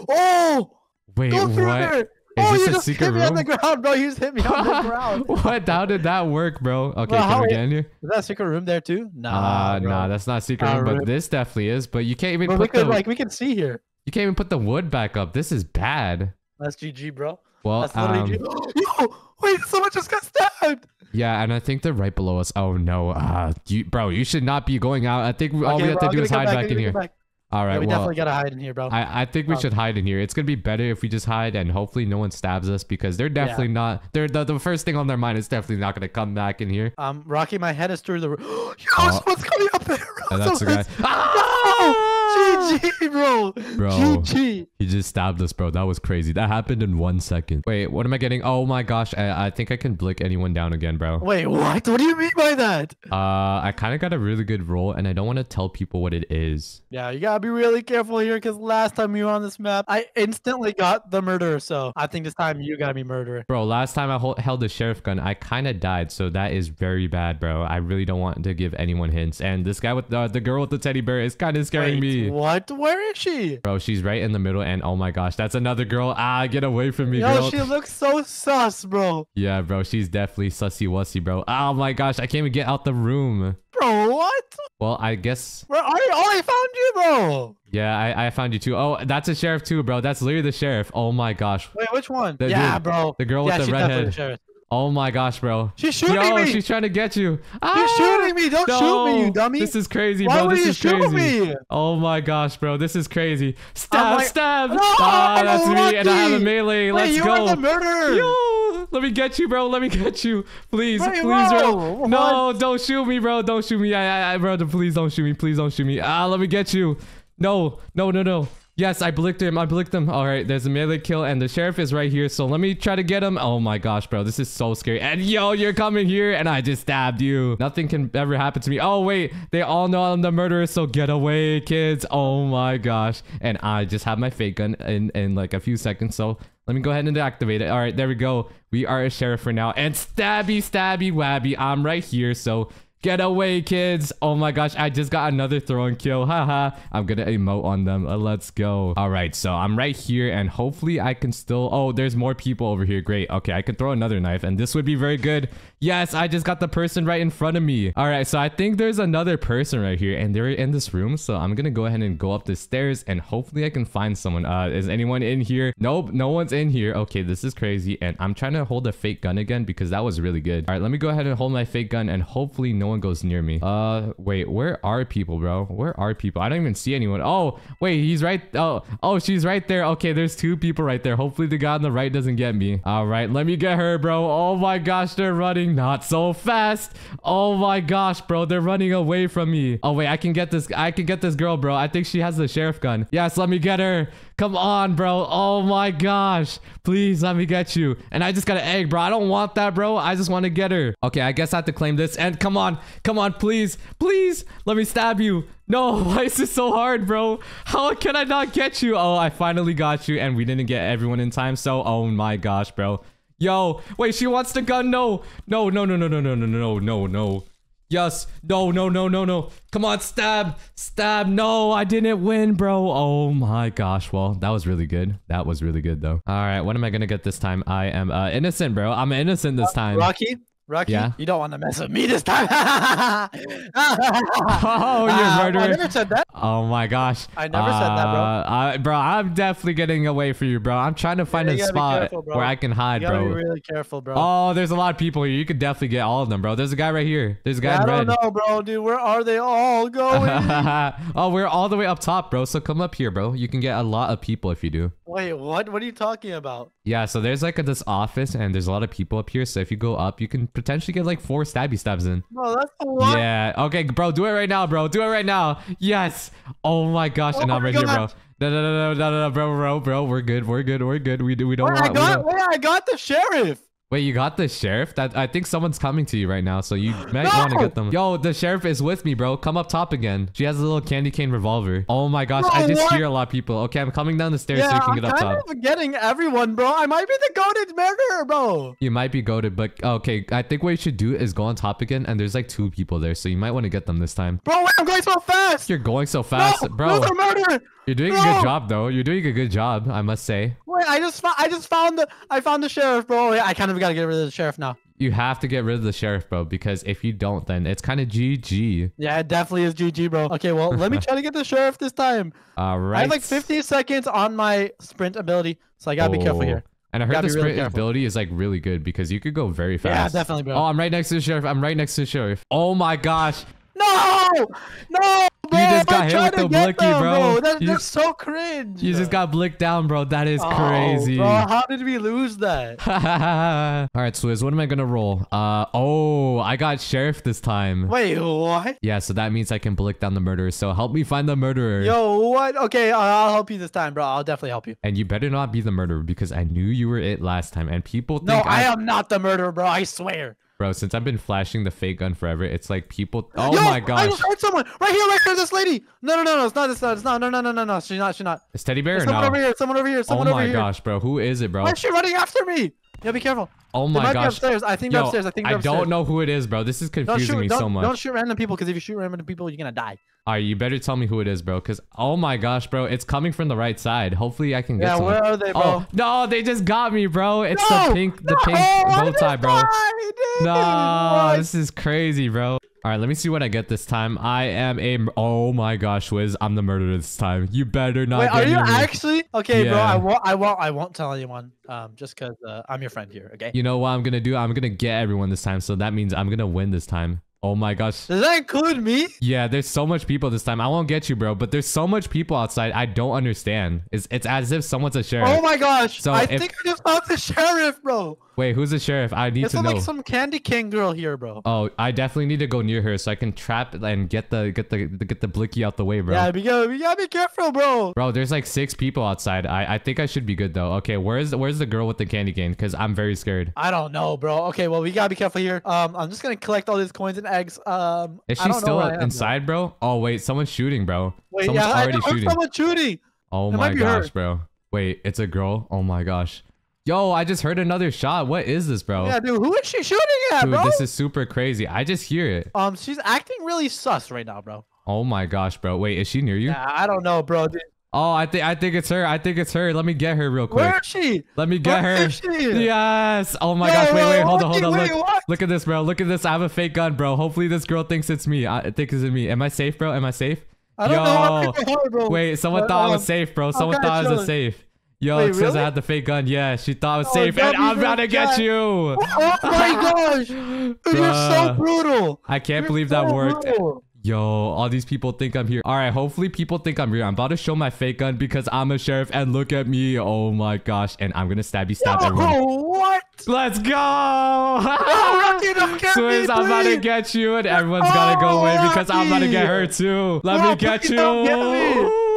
Oh, Wait, go through what? there. Is oh, this you a just secret hit me on the ground, bro. You just hit me on the ground. what? How did that work, bro? Okay, Bro, can how we get in here? Is that a secret room there too? Nah, Uh, nah, that's not a secret room, but rip. this definitely is. But you can't even Bro, we put the like we can see here. you can't even put the wood back up. This is bad. That's GG, bro. Well, That's um, Yo, wait, someone just got stabbed. yeah, and I think they're right below us. Oh no, uh, you, bro, you should not be going out. I think all Okay, we have bro, to do is hide come back, in here. back. All right, Yeah, we well, definitely gotta hide in here, bro. I, I think we Um, should hide in here. It's gonna be better if we just hide and hopefully no one stabs us because they're definitely not. They're the, the first thing on their mind is definitely not gonna come back in here. Um, Rocky, my head is through the. roof. Yo, Oh. someone's coming up there. That's the guy. Ah! GG, bro. Bro. GG. He just stabbed us, bro. That was crazy. That happened in one second. Wait, what am I getting? Oh my gosh, I, I think I can blick anyone down again, bro. Wait, what? What do you mean by that? Uh, I kind of got a really good roll, and I don't want to tell people what it is. Yeah, you gotta be really careful here because last time you were on this map, I instantly got the murderer. So I think this time you gotta be murderer. Bro, last time I held the sheriff gun, I kind of died, so that is very bad, bro. I really don't want to give anyone hints. And this guy with the, the girl with the teddy bear is kind of scaring Wait, me. What? Where is she? Bro, she's right in the middle, and oh my gosh, that's another girl. Ah, get away from me, Yo, girl. she looks so sus, bro. Yeah, bro, she's definitely sussy wussy, bro. Oh my gosh, I can't even get out the room. Bro, what? Well, I guess, Where are you? Oh, I found you, bro. yeah, I, I found you too. Oh, that's a sheriff too, bro. That's literally the sheriff. Oh my gosh. Wait, which one? The yeah, dude- bro. the girl with yeah, the red definitely head. the sheriff. Oh my gosh, bro. She's shooting Yo, me. she's trying to get you. She's Ah! shooting me. Don't shoot me, you dummy. This is crazy, Why bro. would This you is shoot crazy. me? Oh my gosh, bro. This is crazy. Stab, like- stab. No, ah, that's me, and I have a melee. Wait, Let's you go. are the murderer. Yo, let me get you, bro. Let me get you. Please, Wait, please, whoa, bro. No, don't shoot me, bro. Don't shoot me. I, I, I, bro, please don't shoot me. Please don't shoot me. Ah, let me get you. No, no, no, no. Yes, I blicked him. I blicked him. All right, there's a melee kill, and the sheriff is right here. So let me try to get him. Oh my gosh, bro, this is so scary. And yo, you're coming here, and I just stabbed you. Nothing can ever happen to me. Oh wait, they all know I'm the murderer, so get away, kids. Oh my gosh. And I just have my fake gun in in like a few seconds. So let me go ahead and deactivate it. All right, there we go. We are a sheriff for now. And stabby, stabby, wabby. I'm right here. So get away, kids. Oh my gosh, I just got another throwing kill. Haha. I'm gonna emote on them. Uh, let's go. All right, so I'm right here and hopefully I can still. Oh, there's more people over here. Great. Okay, I can throw another knife and this would be very good. Yes, I just got the person right in front of me. All right, so I think there's another person right here and they're in this room. So I'm gonna go ahead and go up the stairs and hopefully I can find someone. Uh, is anyone in here? Nope, no one's in here. Okay, this is crazy. And I'm trying to hold a fake gun again because that was really good. All right, let me go ahead and hold my fake gun and hopefully no one goes near me. Uh, wait, where are people, bro? Where are people? I don't even see anyone. Oh, wait, he's right. Oh, oh, she's right there. Okay, there's two people right there. Hopefully the guy on the right doesn't get me. All right, let me get her, bro. Oh my gosh, they're running not so fast. Oh my gosh, bro, they're running away from me. Oh wait, I can get this. I can get this girl, bro. I think she has the sheriff gun. Yes, let me get her. Come on, bro. Oh my gosh. Please let me get you. And I just got an egg, bro. I don't want that, bro. I just want to get her. Okay, I guess I have to claim this. And come on. Come on, please. Please. Let me stab you. No, why is this so hard, bro? How can I not get you? Oh, I finally got you. And we didn't get everyone in time. So, oh my gosh, bro. Yo, wait, she wants the gun. No, no, no, no, no, no, no, no, no, no, no. Yes. No, no, no, no, no. Come on, stab. Stab. No, I didn't win, bro. Oh my gosh. Well, that was really good. That was really good, though. All right. What am I going to get this time? I am uh, innocent, bro. I'm innocent this time. Rocky, Rocky, Yeah? you don't want to mess with me this time. Oh, you Ah, I never said that. Oh my gosh. I never said that, bro. Uh, I, bro, I'm definitely getting away from you, bro. I'm trying to find you a spot careful, where I can hide, You gotta bro. be really careful, bro. Oh, there's a lot of people here. You could definitely get all of them, bro. There's a guy right here. There's a guy I in don't red. know, bro, dude. Where are they all going? oh, we're all the way up top, bro. So come up here, bro. You can get a lot of people if you do. Wait, what? What are you talking about? Yeah, so there's like a, this office and there's a lot of people up here. So if you go up, you can potentially get like four stabby stabs in. No, that's the one. Yeah. Okay, bro, do it right now, bro. Do it right now. Yes. Oh my gosh, Oh and I'm right here, bro. No, no, no, no, no, no, no, bro, bro, bro. We're good. We're good. We're good. We do. We don't Wait, I want. we got. don't- Wait, I got the sheriff. Wait, you got the sheriff? That I think someone's coming to you right now, so you might No! want to get them. Yo, the sheriff is with me, bro. Come up top again. She has a little candy cane revolver. Oh my gosh, I just what? hear a lot of people. Okay, I'm coming down the stairs so you can get I'm up kind top. of forgetting everyone, bro. I might be the goated murderer, bro. You might be goated, but okay. I think what you should do is go on top again, and there's like two people there, so you might want to get them this time. Bro, wait, I'm going so fast. You're going so fast, no, bro. No, the murderer. You're doing a good job, though. You're doing a good job, I must say. Wait, I just found, I just found the, I found the sheriff, bro. I kind of gotta get rid of the sheriff now. You have to get rid of the sheriff, bro, because if you don't, then it's kind of GG. Yeah, it definitely is GG, bro. Okay, well, let me try to get the sheriff this time. All right. I have like 15 seconds on my sprint ability, so I gotta be careful Oh. here. And I heard the be really sprint ability is like really good because you could go very fast. Yeah, definitely, bro. Oh, I'm right next to the sheriff. I'm right next to the sheriff. Oh my gosh. No! No! Bro, just got hit with the blicky, them, bro. That, You that's just- so cringe. You just got blicked down, bro. That is Oh, crazy. Bro, how did we lose that? All right, Swizz, what am I gonna roll? Uh oh, I got sheriff this time. Wait, what? Yeah, so that means I can blick down the murderer. So help me find the murderer. Yo, what? Okay, I'll help you this time, bro. I'll definitely help you. And you better not be the murderer because I knew you were it last time. And people think No, I I, am not the murderer, bro. I swear. Bro, since I've been flashing the fake gun forever, it's like people. Oh Yo, my I gosh, just heard someone right here, right here. This lady. No, no, no, no. It's not. It's not. It's not. No, no, no, no, no. She's not. She's not. is teddy bear Someone no? over here. Someone over here. Oh Someone over my gosh, bro, who is it, bro? Why is she running after me? Yeah, be careful. Oh They my might be gosh. upstairs. I think they're Yo, upstairs. I think they're I upstairs. don't know who it is, bro. This is Don't confusing shoot. me Don't, so much. don't shoot random people because if you shoot random people, you're gonna die. All right, you better tell me who it is, bro. Because oh my gosh, bro, it's coming from the right side. Hopefully, I can get Yeah, where are they, bro? Oh no, they just got me, bro. It's no, the pink, the no, pink I bow tie, bro. No, this is crazy, bro. All right, let me see what I get this time. I am a. Oh my gosh, Wiz, I'm the murderer this time. You better not Wait, are you actually okay, bro? I won't. I won't. I won't tell anyone. Um, just cause uh, I'm your friend here. Okay. You know what I'm gonna do? I'm gonna get everyone this time, so that means I'm gonna win this time. Oh my gosh. Does that include me? Yeah, there's so much people this time. I won't get you, bro. But there's so much people outside. I don't understand. It's it's as if someone's a sheriff. Oh my gosh! So I if- think I just found the sheriff, bro. Wait, who's the sheriff? I need It's to know. It's like some candy cane girl here, bro. Oh, I definitely need to go near her so I can trap and get the get the get the blicky out the way, bro. Yeah, we gotta, we gotta be careful, bro. Bro, there's like six people outside. I, I think I should be good though. Okay, where's where's the girl with the candy cane? Cause I'm very scared. I don't know, bro. Okay, well, we gotta be careful here. Um, I'm just gonna collect all these coins and eggs. Um, Is I she still where I am, bro. inside, bro? Oh wait, someone's shooting, bro. Wait, someone's yeah, already shooting. someone shooting. Oh It my be her. gosh, bro. Wait, it's a girl. Oh my gosh. Yo, I just heard another shot. What is this, bro? Yeah, dude, who is she shooting at, Dude, bro? this is super crazy. I just hear it. Um, she's acting really sus right now, bro. Oh my gosh, bro. Wait, is she near you? Yeah, I don't know, bro. Dude, Oh, I think I think it's her. I think it's her. Let me get her real quick. where is she? Let me get Where her. is she? Yes. Oh my Yo, gosh. Wait, wait. Hold on. Hold on. Wait, Look. what? Look at this, bro. Look at this. I have a fake gun, bro. Hopefully this girl thinks it's me. I think it's me. Am I safe, bro? Am I safe? I don't know Yo. are, bro. Wait, someone But, thought I was um, safe, bro. Someone thought I was safe. Yo, Wait, it says I had the fake gun. Yeah, she thought I was Oh, safe, and I'm about to get you. Oh my gosh, you're so brutal. I can't You're believe that worked. brutal. Yo, all these people think I'm here. All right, hopefully people think I'm here. I'm about to show my fake gun because I'm a sheriff, and look at me. Oh my gosh, and I'm gonna stabby stab everyone. Yo, what? Let's go! Oh, Rocky, don't get me, Swizz, I'm about to get you, and everyone's gotta go Oh, away because I'm about to get Rocky. her too. Let Oh, me get you.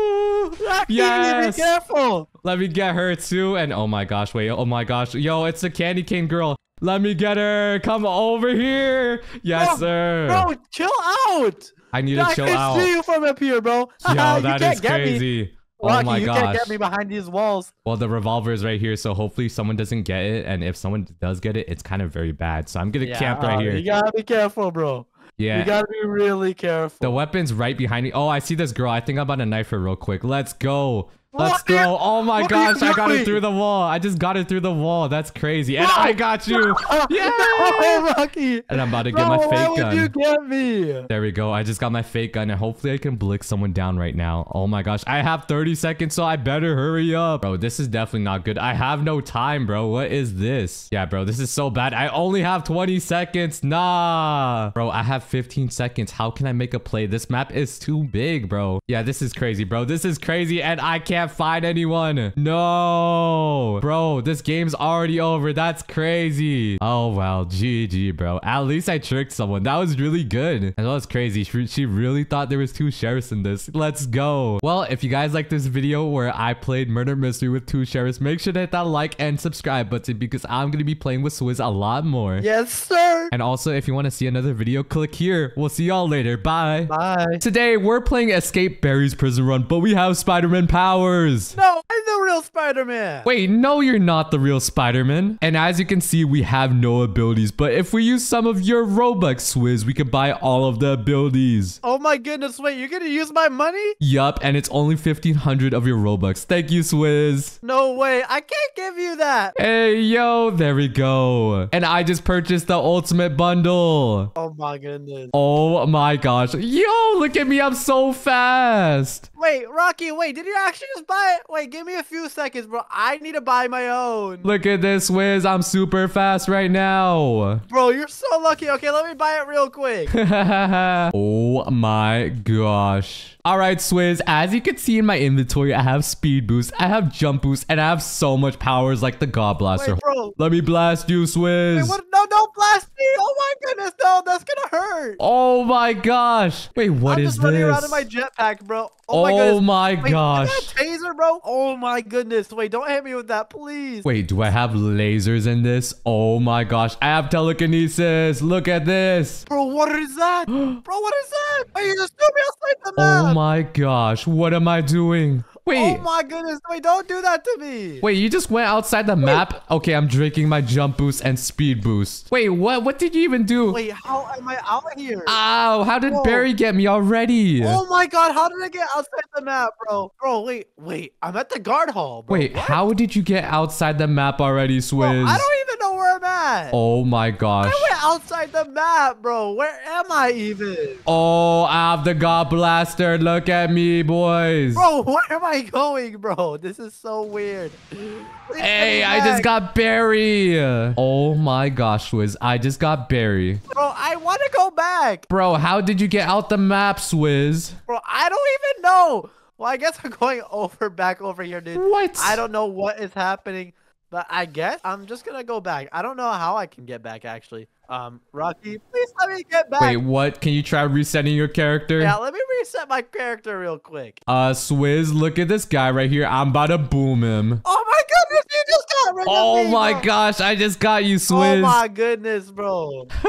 Don't get me. Rocky, Yes. be careful. Let me get her too. And oh my gosh, wait, oh my gosh. Yo, it's the candy cane girl. Let me get her. Come over here. Yes, Bro, sir. Bro, chill out. I need I to chill I can out. see you from up here, bro. Yo, that Me. crazy. Oh Rocky, my you can't get me behind these walls. Well, the revolver is right here, so hopefully someone doesn't get it. And if someone does get it, it's kind of very bad. So I'm gonna camp right uh, here. You gotta be careful, bro. Yeah. You gotta be really careful. The weapon's right behind me. Oh, I see this girl. I think I'm about to knife her real quick. Let's go. Let's What are you- go. Oh my what are you gosh, I got it through the wall. I just got it through the wall. That's crazy. And I got you. Oh, yeah. Oh, Rocky. And I'm about to get Bro, my why fake would gun. you get me? There we go. I just got my fake gun and hopefully I can blick someone down right now. Oh my gosh. I have 30 seconds, so I better hurry up. Bro, this is definitely not good. I have no time, bro. What is this? Yeah, bro, this is so bad. I only have 20 seconds. Nah. Bro, I have 15 seconds. How can I make a play? This map is too big, bro. Yeah, this is crazy, bro. This is crazy and I can't can't find anyone. No. Bro, this game's already over. That's crazy. Oh, well. GG, bro. At least I tricked someone. That was really good. And that was crazy. She, she really thought there was two sheriffs in this. Let's go. Well, if you guys like this video where I played Murder Mystery with two sheriffs, make sure to hit that like and subscribe button because I'm going to be playing with Swizz a lot more. Yes, sir. And also, if you want to see another video, click here. We'll see y'all later. Bye. Bye. Today, we're playing Escape Barry's Prison Run, but we have Spider-Man powers. No, I'm the real Spider-Man. Wait, no, you're not the real Spider-Man. And as you can see, we have no abilities. But if we use some of your Robux, Swizz, we can buy all of the abilities. Oh my goodness, wait, you're gonna use my money? Yup, and it's only 1500 of your Robux. Thank you, Swizz. No way, I can't give you that. Hey, yo, there we go. And I just purchased the ultimate bundle. Oh my goodness. Oh my gosh. Yo, look at me. I'm so fast. Wait, Rocky, wait, did you actually just buy it? Wait, give me a few seconds, bro. I need to buy my own. Look at this, Wiz. I'm super fast right now. Bro, you're so lucky. Okay, let me buy it real quick. oh my gosh. All right, Swizz, as you can see in my inventory, I have speed boost, I have jump boost, and I have so much powers like the God Blaster. Wait, bro. Let me blast you, Swizz. Wait? No, don't blast me. Oh my goodness, no, that's gonna hurt. Oh my gosh. Wait, what I'm is just running around in my jetpack, bro. Oh, Oh my my Wait, gosh. Is that taser, bro? Oh my goodness. Wait, don't hit me with that, please. Wait, do I have lasers in this? Oh my gosh, I have telekinesis. Look at this. Bro, what is that? bro, what is that? Wait, you just threw me outside the map. Oh my gosh, what am I doing? Wait, Oh my goodness. Wait, don't do that to me. wait, you just went outside the map? Okay, I'm drinking my jump boost and speed boost. Wait, what? What did you even do? Wait, how am I out here? Ow, how did Whoa. Barry get me already? Oh my god, how did I get outside the map, bro? Bro, wait, wait. I'm at the guard hall, bro. Wait, What? how did you get outside the map already, Bro, Swizz? I don't even know where I'm at. Oh my gosh. I went outside the map, bro. Where am I even? Oh, I have the God Blaster. Look at me, boys. Bro, where am I going, bro? This is so weird. Please Hey, I just got Barry. Oh my gosh, Swizz. I just got Barry. Bro, I want to go back. Bro, how did you get out the map, Swizz? Bro, I don't even know. Well, I guess I'm going over back over here, dude. What? I don't know what is happening, but I guess I'm just gonna go back. I don't know how I can get back actually. Um, Rocky, please let me get back. Wait, what? Can you try resetting your character? Yeah, let me reset my character real quick. Uh, Swizz, look at this guy right here. I'm about to boom him. Oh my goodness, you just got rid of Oh me, my bro. gosh, I just got you, Swizz. Oh my goodness, bro.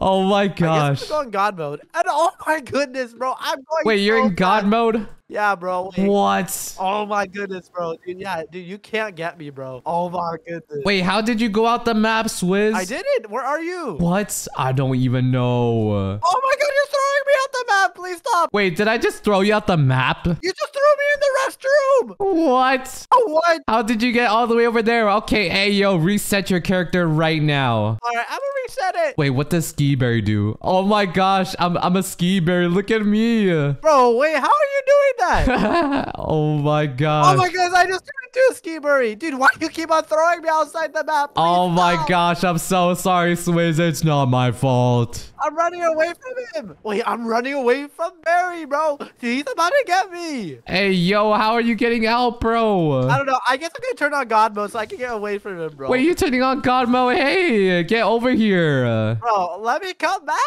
oh my I gosh. guess I'm going God mode. And oh my goodness, bro. I'm going Wait, you're so in God mode? Yeah, bro. Wait. What? Oh my goodness, bro. Dude, yeah, dude, you can't get me, bro. Oh my goodness. Wait, how did you go out the map, Swizz? I didn't. Where are you? What? I don't even know. Oh my god, you're throwing me out the map. Please stop. Wait, did I just throw you out the map? You just threw me in the restroom. What? Oh, what? How did you get all the way over there? Okay, hey, yo, reset your character right now. All right, I'm gonna reset it. Wait, what does Ski Berry do? Oh my gosh, I'm, I'm a Ski Berry. Look at me. Bro, wait, how are you doing that? oh my god. oh my goodness, I just turned into a. Dude, why do you keep on throwing me outside the map? Please Oh my stop. gosh, I'm so sorry, Swizz. It's not my fault. I'm running away from him. Wait, I'm running away from Barry, bro. He's about to get me. Hey, yo, how are you getting out, bro? I don't know. I guess I'm gonna turn on God mode so I can get away from him, bro. Wait, you turning on God mode? Hey, get over here. Bro, let me come back.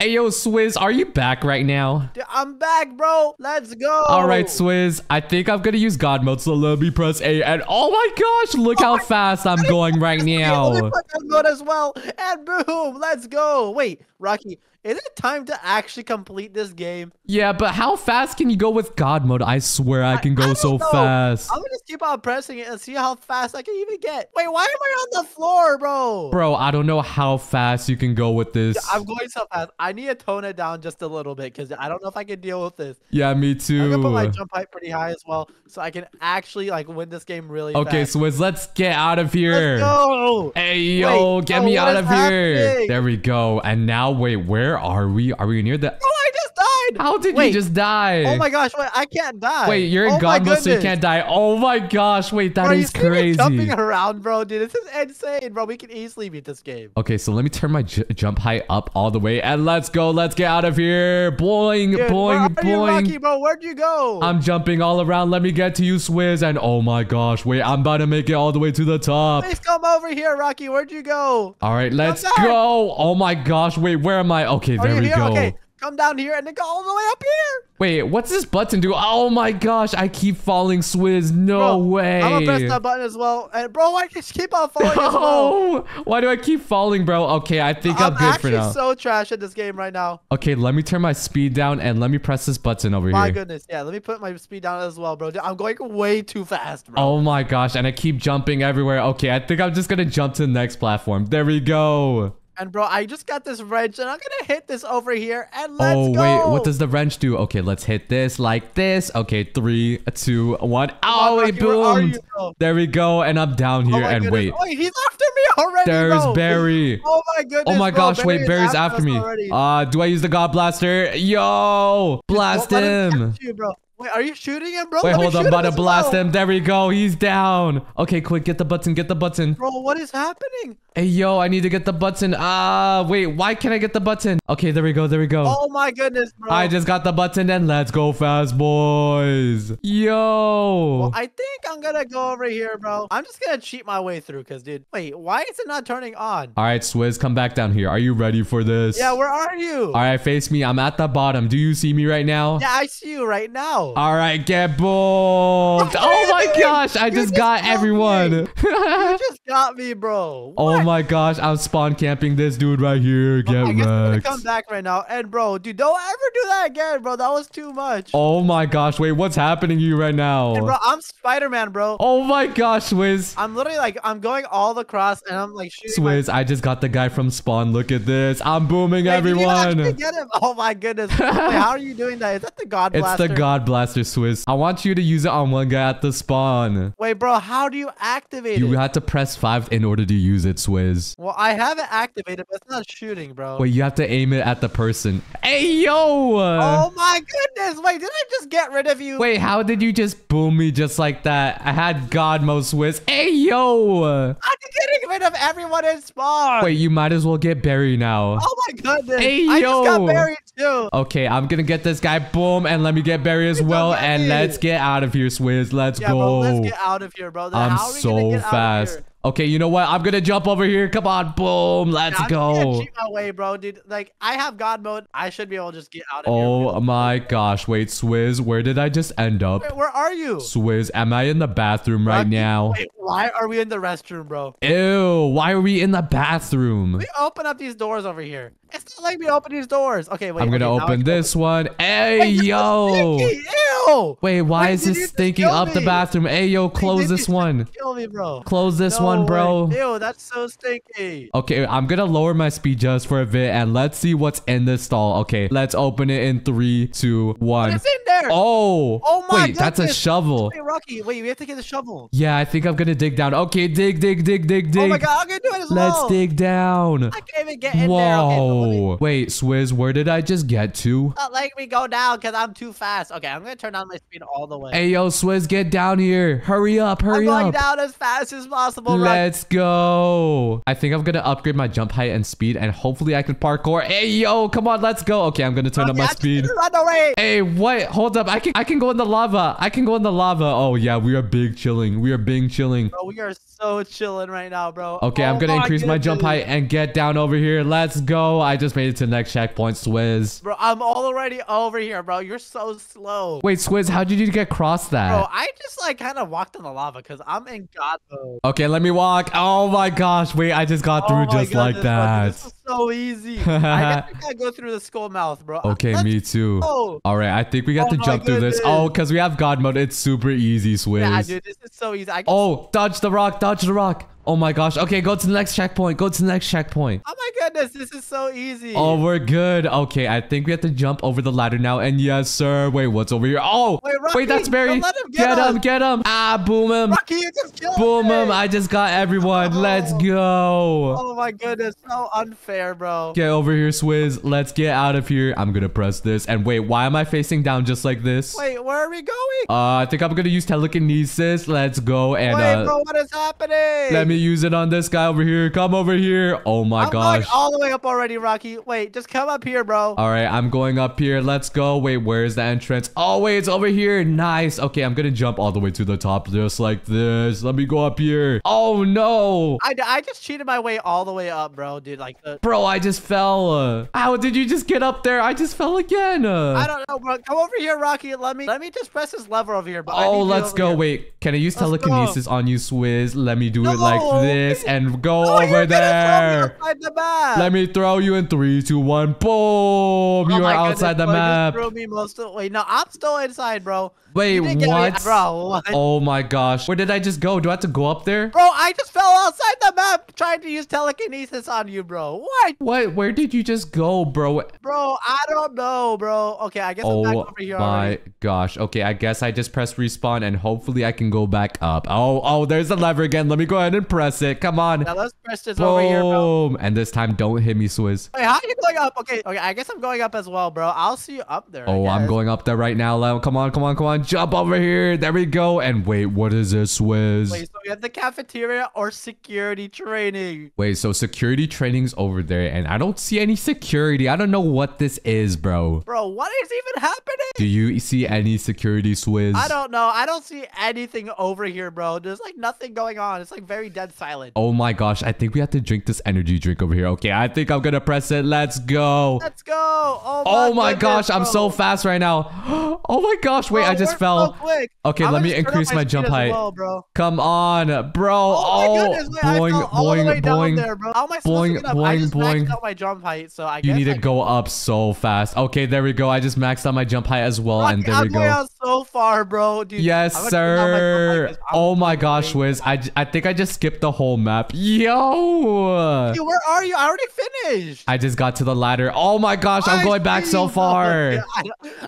Hey, yo, Swizz, are you back right now? Dude, I'm back, bro. Let's go. All right, oh. Swizz, I think I'm gonna use God mode, so let me press A. And oh my gosh, look how fast I'm going right now. God mode as well. And boom, let's go. Wait, Rocky, is it time to actually complete this game? Yeah, but how fast can you go with God mode? I swear I can go don't so know. fast. I'm gonna just keep on pressing it and see how fast I can even get. Wait, why am I on the floor, bro? Bro, I don't know how fast you can go with this. I'm going so fast. I need to tone it down just a little bit because I don't know if I can deal with this. Yeah, me too. I'm gonna put my jump height pretty high as well, so I can actually like win this game really Okay, fast. Swizz, let's get out of here. Let's go. Hey, yo, Wait, get no, me out of here. happening? There we go. And now, wait, where are we? Are we near the... Oh, I just died. How did Wait. you just die? Oh my gosh, wait, I can't die. Wait, you're in oh God mode, so you can't die. Oh my gosh, wait, that Bro, you is crazy. jumping around, bro, dude. This is insane, bro. We can easily beat this game. Okay, so let me turn my j- jump height up all the way, and let's go. Let's get out of here. Boing, Dude, boing, where you, boing. Rocky, bro? Where'd you go? I'm jumping all around. Let me get to you, Swizz. And oh my gosh, wait, I'm about to make it all the way to the top. Please come over here, Rocky. Where'd you go? All right, let's go. Oh my gosh, wait, where am I? Okay, Are oh, there we here? go. Okay, come down here and then go all the way up here. Wait, what's this button do? Oh my gosh, I keep falling, Swizz. No Bro, way. I'm gonna press that button as well. And bro, why do I just keep on falling as well. Oh, why do I keep falling, bro? Okay, I think I'm, I'm good for actually so trash at this game right now. okay, let me turn my speed down and let me press this button over My here. My goodness, yeah. Let me put my speed down as well, bro. I'm going way too fast, bro. Oh my gosh, and I keep jumping everywhere. Okay, I think I'm just gonna jump to the next platform. There we go. And bro, I just got this wrench, and I'm gonna hit this over here, and let's oh go. wait, what does the wrench do? Okay, let's hit this like this. Okay, three, two, one. Oh, it Rocky, where are boomed. you. There we go, and I'm down Oh here. my and goodness. wait, Wait, he's after me already, there's bro. Barry. Oh my goodness. Oh my bro, gosh, wait, Barry Barry's is after me. already. Uh, do I use the God Blaster? Yo, blast him. You, bro. Wait, are you shooting him, bro? Wait, Let hold on, I'm about to blast well. him. There we go. He's down. Okay, quick, get the button, get the button. Bro, what is happening? Hey, yo, I need to get the button. Ah, wait, why can't I get the button? Okay, there we go, there we go. Oh my goodness, bro. I just got the button and let's go fast, boys. Yo. Well, I think I'm gonna go over here, bro. I'm just gonna cheat my way through, cause dude, wait, why is it not turning on? All right, Swizz, come back down here. Are you ready for this? Yeah, where are you? All right, face me. I'm at the bottom. Do you see me right now? Yeah, I see you right now. All right, get boomed. Oh my gosh, I just just got everyone. you just got me, bro. oh my gosh, I'm spawn camping this dude right here. Oh, get I guess I'm gonna come back right now. And bro, dude, don't ever do that again, bro. That was too much. Oh my gosh, wait, what's happening to you right now? And bro, I'm Spider-Man, bro. Oh my gosh, Swizz. I'm literally like, I'm going all across, and I'm like shooting. Swizz, I just got the guy from Spawn. Look at this. I'm booming Wait, did you everyone. get him? Oh my goodness. Wait, how are you doing that? Is that the God Blaster? It's the God Blaster, Swizz. I want you to use it on one guy at the spawn. Wait, bro, how do you activate it? You it? have to press 5 in order to use it, Swizz. Well, I have it activated, but it's not shooting, bro. Wait, you have to aim it at the person. Hey, yo! Oh my goodness! Wait, did I just get rid of you? Wait, how did you just boom me just like that? I had God mode, Swizz. Hey, yo! I'm getting rid of everyone in spawn. Wait, you might as well get Barry now. Oh my goodness! Hey, I just got yo. Barry Okay, I'm gonna get this guy. Boom, and let me get Barry as well. And let's get out of here, Swizz. Let's Yeah, go. bro, let's get out of here, bro. I'm how are we gonna so get out of fast. Okay, you know what? I'm gonna jump over here. Come on, boom. Let's I'm go. cheat my way, bro, dude. Like, I have God mode. I should be able to just get out of Oh here. Oh my gosh. Wait, Swizz, where did I just end up? Wait, where are you? Swizz, am I in the bathroom right now? Wait, why are we in the restroom, bro? Ew, why are we in the bathroom? We open up these doors over here. It's not like we open these doors. Okay, wait. I'm gonna okay, open this one. Hey, Wait, yo. Ew. Wait, why is this stinking up the bathroom? Hey, yo, close this one. Kill me, bro. Close this No one, bro. Ew, that's so stinky. Okay, I'm gonna lower my speed just for a bit and let's see what's in this stall. Okay, let's open it in three, two, one. What's in there? Oh, Oh my wait, that's a shovel. Wait, Rocky, wait, we have to get the shovel. Yeah, I think I'm gonna dig down. Okay, dig, dig, dig, dig, dig. Oh my god, I'm gonna do it as Let's dig down. I can't even get in there. Okay, let me- Whoa. Wait, Swizz, where did I just get to? not like me go down because I'm too fast. Okay, I'm gonna turn down my speed all the way. Hey, yo, Swizz, get down here. Hurry up, hurry I'm hurry going up. down as fast as possible. Rocky. Let's go. I think I'm gonna upgrade my jump height and speed, and hopefully I can parkour. Hey, yo, come on, let's go. Okay, I'm gonna turn up Okay, my I speed. need Run away. Hey, what? Hold up. I can I can go in the lava. I can go in the lava. Oh yeah, we are big chilling. We are big chilling. Bro, we are so chilling right now, bro. Okay, I'm Oh gonna increase my jump height and get down over here. Let's go. I just made it to the next checkpoint, Swizz. Bro, I'm already over here, bro. You're so slow. Wait, Swizz, how did you get across that? Bro, I just like kind of walked in the lava because I'm in God mode. Okay, let me walk. Oh my gosh. Wait, I just got Oh through my just like goodness, bro, that. This is so easy. I gotta go through the skull mouth, bro. Okay, Let's me too. go. All right, I think we got Oh to jump through this. Oh, because we have God mode. It's super easy, Swizz. Yeah, dude, this is so easy. I Oh, dodge the rock, dodge the rock. Oh my gosh. Okay, go to the next checkpoint. Go to the next checkpoint. Oh my goodness, this is so easy. Oh, we're good. Okay, I think we have to jump over the ladder now. And yes, sir. Wait, what's over here? Oh, Wait, Rocky, that's Barry. let him get get him, get him. Ah, boom him. Rocky, you just killed Boom me. him. I just got everyone. Let's go. Oh my goodness, so unfair, bro. Get over here, Swizz. Let's get out of here. I'm gonna press this. And wait, why am I facing down just like this? Wait, where are we going? Uh, I think I'm gonna use telekinesis. Let's go. And Wait, uh, bro, what is happening? let me use it on this guy over here. Come over here. Oh my I'm gosh. going all the way up already, Rocky. Wait, just come up here, bro. All right, I'm going up here. Let's go. Wait, where's the entrance? Oh, wait, it's over here. Nice. Okay, I'm gonna jump all the way to the top just like this. Let me go up here. Oh, no. I, I just cheated my way all the way up, bro, dude. Like, the, Bro, I just fell. How did you just get up there? I just fell again. I don't know, bro. Come over here, Rocky. Let me let me just press this lever over here. But Oh, let's go. here. Wait, can I use Let's go. telekinesis on you, Swizz? Let me do it like No, this and go Oh, over throw there. the. Let me throw you in three, two, one. Boom! Oh you are outside goodness, the just map. threw me most of, wait, no, I'm still inside, bro. Wait, You didn't get me- what? bro? What? Oh my gosh. Where did I just go? Do I have to go up there? Bro, I just fell outside the map trying to use telekinesis on you, bro. What? What? Where did you just go, bro? Bro, I don't know, bro. Okay, I guess I'm back Oh over here Oh my already. gosh. Okay, I guess I just press respawn and hopefully I can go back up. Oh, oh, there's the lever again. Let me go ahead and press it. Come on. Now let's press this over here, bro. Boom. And this time, don't hit me, Swizz. Wait, how are you going up? Okay, okay, I guess I'm going up as well, bro. I'll see you up there. Oh, I'm going up there right now. Leo. Come on, come on, come on. Jump over here. There we go. And wait, what is this, Swizz? Wait, so we have the cafeteria or security training? Wait, so security training's over there, and I don't see any security. I don't know what this is, bro. Bro, what is even happening? Do you see any security, Swizz? I don't know. I don't see anything over here, bro. There's like nothing going on. It's like very dead silent. Oh my gosh, I think we have to drink this energy drink over here. Okay, I think I'm gonna press it. Let's go. Let's go. Oh, oh my, Oh my goodness, gosh, I'm so fast right now. Oh my gosh, wait, Bro, I just fell. So. Okay, I'm let me up increase my speed jump height. well, bro. Come on, bro. Oh, Oh, my goodness, I boing, all the way boing, boing. there, bro. How am I boing, to get up? I boing, just boing. out my jump height, so I You guess need I to go up so fast. Okay, there we go. I just maxed out my jump height as well, Rocky, and there I'm we going go. out so far, bro. Dude, Yes, I'm gonna turn down my jump height sir. I'm Oh my gosh, Wiz. I think I just skipped the whole map. Yo! Dude, where are you? I already finished. I just got to the ladder. Oh my gosh, I'm I going back so far. I,